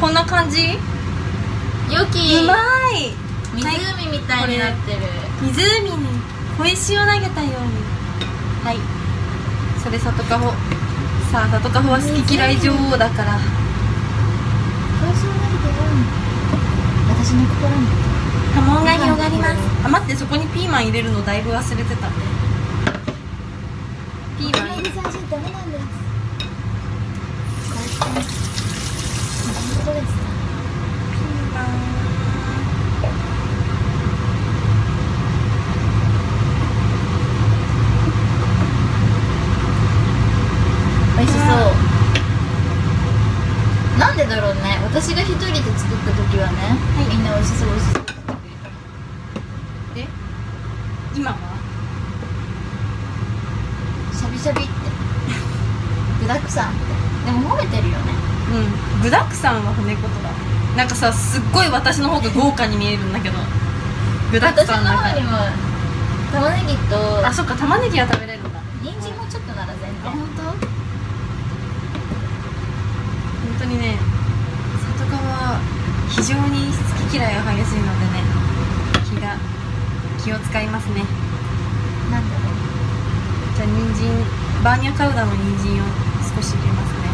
こんな感じ？良きうまい。湖みたいになってる、湖に小石を投げたように。はい。それ里かほさあ里かほは好き嫌い女王だから。私の心に。波紋が広がりますあ待ってそこにピーマン入れるのだいぶ忘れてたピーマン。入れダメなんですこうやって本当ですピーマン美味しそうなんでだろうね私が一人で作った時はね、みんな美味しそう美味しそうって言ってくれたえ今はシャビシャビって具だくさんってでも褒めてるよねうん具だくさんは褒め言葉なんかさすっごい私の方が豪華に見えるんだけど。具だく私のさんだか方にも玉ねぎとらあそっか玉ねぎは食べれるんだ。人参もちょっとなら全然。本当？本当にね里川は非常に好き嫌いが激しいのでね気が気を使いますね。なんだろう。じゃあ人参バーニャカウダの人参を少し入れますね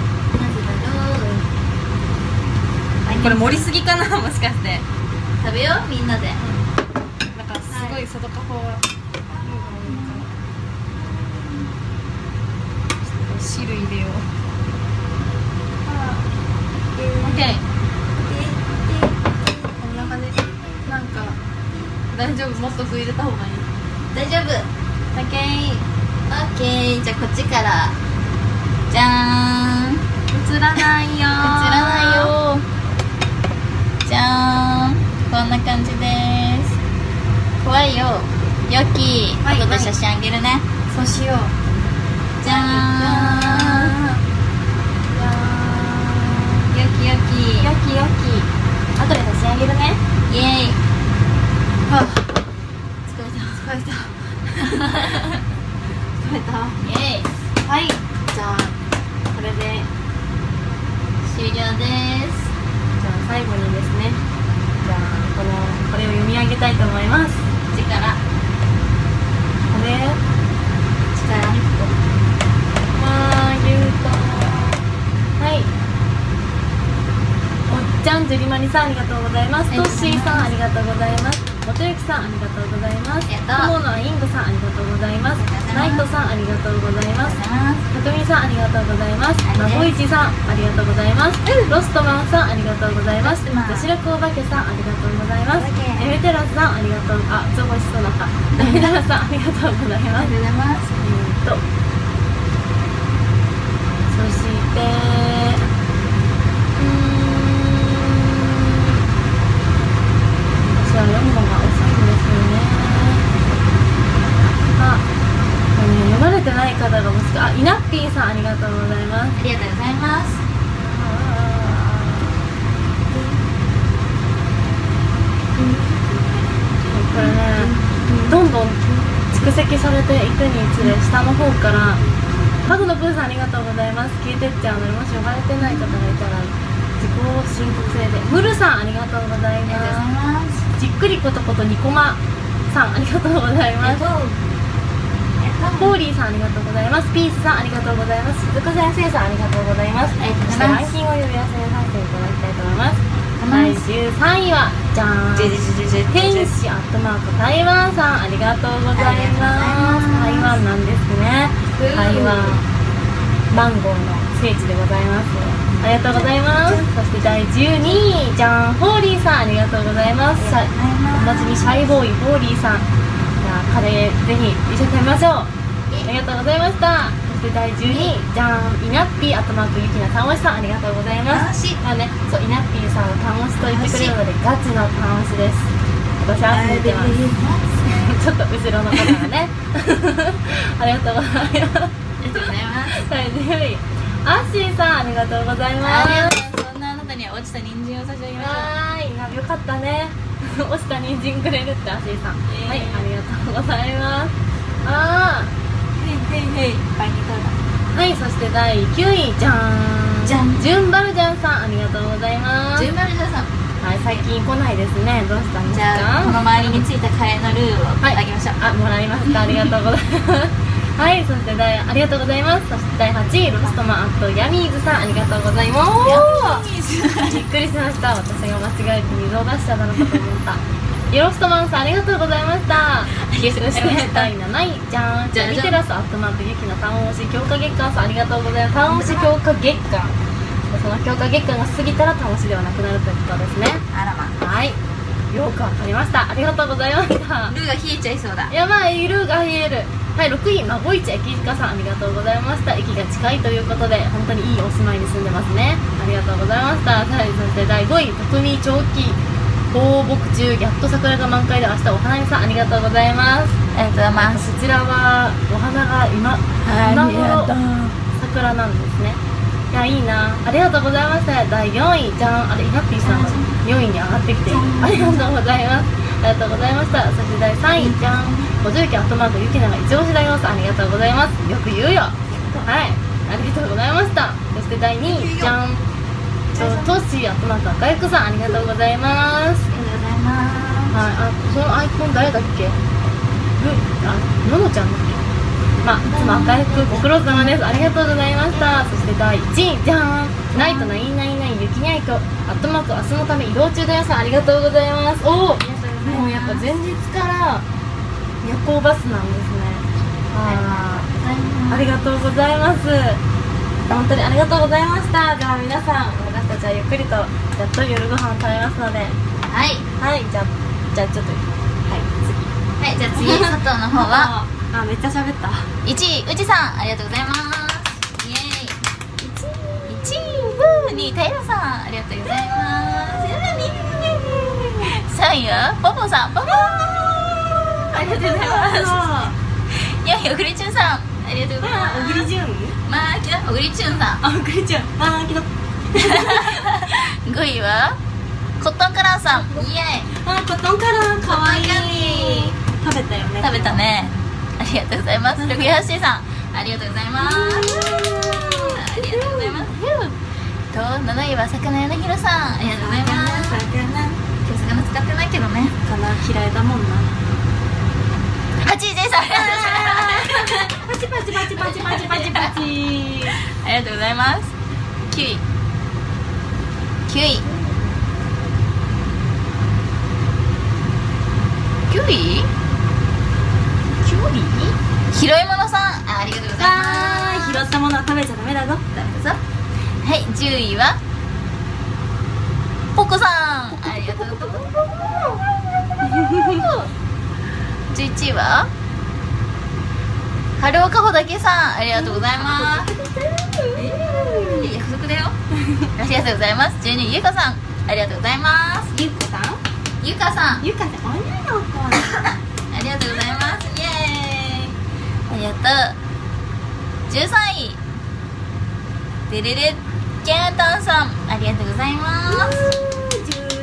これ盛りすぎかな？もしかして。食べよう？みんなで。なんかすごい外かほは。汁入れよう。オッケー。こんな感じ？なんか大丈夫？もっと具入れた方がいい？大丈夫。オッケー。オッケー。じゃあこっちから。じゃーん。映映らないよ映らないよじゃーん。こんな感じです。怖いよ。よき。はい後で写真あげるね。そうしよう。じゃーん。よきよきよきよき。後で写真あげるね。イエーイ。あ疲れた。疲れた。疲れた。イエーイ。はい。じゃあこれで。終了です最後にですねじゃあこのこれを読み上げたいと思います。力。これ？力。一まあ言うとはい。おっちゃんジュリマリさんありがとうございます。とうございます。シーさんありがとうございますもとゆきさんありがとうございます。ありがとうとものイングさんありがとうございます。ナイトさんありがとうございます。あたくみさんありがとうございます。はいなほいちさんありがとうございます。ロストマンさんありがとうございます。女子力お化けさんありがとうございます。エメテラスさんありがとうあちょっと欲しそうだったエメテラスさんありがとうございます。りがとうございます。えーと。そしてうーん私は読むのが遅いんですよねあこれね読まれてない方がもしかあイナッピーさんありがとうございます。ありがとうございますこれねどんどん蓄積されていくにつれ下の方からパグのプーさんありがとうございます。消えてっちゃうのでもし呼ばれてない方がいたら自己申告制で。ムルさんありがとうございます。じっくりことことニコマさんありがとうございますホーリーさんありがとうございますピースさんありがとうございます鈴鹿先生さんありがとうございますありがとうごそしてランキングを呼び合わせさせていただきたいと思いますます最終3位はじゃーん天使アットマーク台湾さんありがとうございます台湾なんですね台湾マンゴーの聖地でございますありがとうございますそして第12位じゃんホーリーさんありがとうございますおなじみシャイボーイホーリーさんカレーぜひ一緒に食べましょう。ありがとうございました。そして第12位じゃんイナッピーあとマークゆきなたんおしさんありがとうございます。楽しい。まあねそうイナッピーさんはたんおしと言ってくれるのでガチのたんおしです。私は集めてます。ちょっと後ろの方がね。ありがとうございます。ありがとうございます第10位。アッシーさんありがとうございます。そんなあなたには落ちた人参を差し上げましょう。はーい。よかったね 落ちた人参くれるってアッシーさん、えー。はいありがとうございます。あへいへいへいパイにどうだーはいそして第9位じゃーんじゃんジュンバルジャンさんありがとうございます。順番で皆さん。はい最近来ないですね。どうしたんですじかゃあこの周りについたカレーのルーをはい。あげましょう。あもらいました。ありがとうございますはいそして第ありがとうございます。そして第8位ロストマンあとヤミーズさんありがとうございます。びっくりしました。私が間違えて水を出しちゃったのかと思った。ヨロストマンさんありがとうございました。そして第7位じゃーん。じゃん。リテラスアットマークユキの単押し強化月間さんありがとうございます。単押し強化月間。その強化月間が過ぎたら単押しではなくなるということですね。あらま。はいよくわかりました。ありがとうございました。ルーが冷えちゃいそうだ。やばいルーが冷える。はい6位孫市駅塚さんありがとうございました。駅が近いということで本当にいいお住まいに住んでますね。ありがとうございました。はいそして第5位匠長期放牧中やっと桜が満開で明日お花見さんありがとうございます。ありがとうございます。こちらはお花が今今頃桜なんですねいやいいな。ありがとうございました第4位じゃん。あれイナッピーさん。が4位に上がってきて。ありがとうございます。ありがとうございました。そして第3位じゃん。50期アットマークゆきなが一押しだよありがとうございます。よく言うよ。はい。ありがとうございました。そして第2位じゃん。とトッシーアットマーク赤役さん。ありがとうございます。ありがとうございます。はい、あそのアイコン誰だっけ？ぐあののちゃんだっけ？まあ、いつも赤い服ご苦労様です。ありがとうございました。そして第1位じゃーん。ナイトナインナインナインゆきにゃいとアットマーク明日のため移動中だよさんありがとうございます。おおもうやっぱ前日から夜行バスなんですね。あーありがとうございます。本当にありがとうございました。じゃあ皆さん私たちはゆっくりとやっと夜ご飯食べますので。はい。はい。じゃあじゃあちょっとはいはいじゃあ次佐藤の方は あめっちゃ喋った。1位うちさんありがとうございます。イエーイ。1位1位ブー2位平さんありがとうございます。3位はポポさんポポありがとうございます。4位小栗ちゅんさんありがとうございます。小栗純まあきだ小栗ちゅんさん。あ小栗ちゃんあーけど5位はコットンカラーさん。イエーイ。あコットンカラーかわいい。食べたよね。食べたね。ありがとうございます。六八シさんありがとうございます。ありがとうございます。と7位は魚屋のひろさんありがとうございます。魚今日魚使ってないけどね。魚嫌いだもんな8位さん。ありがとうございますパチパチパチパチパチパチパチ。ありがとうございます。9位9位9位リ拾い物さんあありがとうございあます。ー拾ったものは食べちゃダメだぞ。ダメだぞはい10位はポコさん。ありがとうございます。11位は春岡穂だけさんありがとうございます。約束だよ。ありがとうございます。12位ゆかさんありがとうございます。ゆっこさん。ゆかさん。ゆかさん。ありがとうございます イエーイありがとう13位。デレレキャータンさん。ありがとうございます。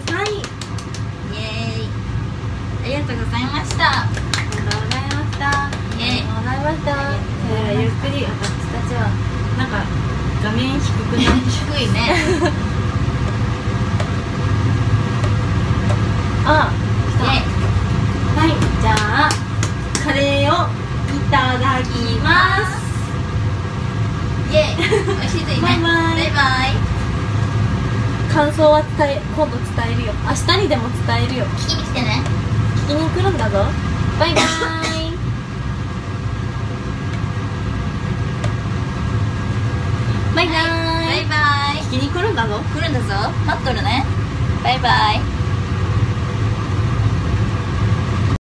13位。イエーイ。ありがとうございました。ありがとうございました。イエーイ。ありがとうございました。ゆっくり私たちはなんか画面低くなって。低いね。あイエーイ。はいじゃあカレーをいただきます。イエーイ。美味しいといいねバイ。バイバイ。感想は伝え今度伝えるよ。明日にでも伝えるよ。聞きに来てね。聞きに来るんだぞ。バイバイ。バイバイ。バイバイ。聞きに来るなの来るんだぞ。待っとるね。バイバイ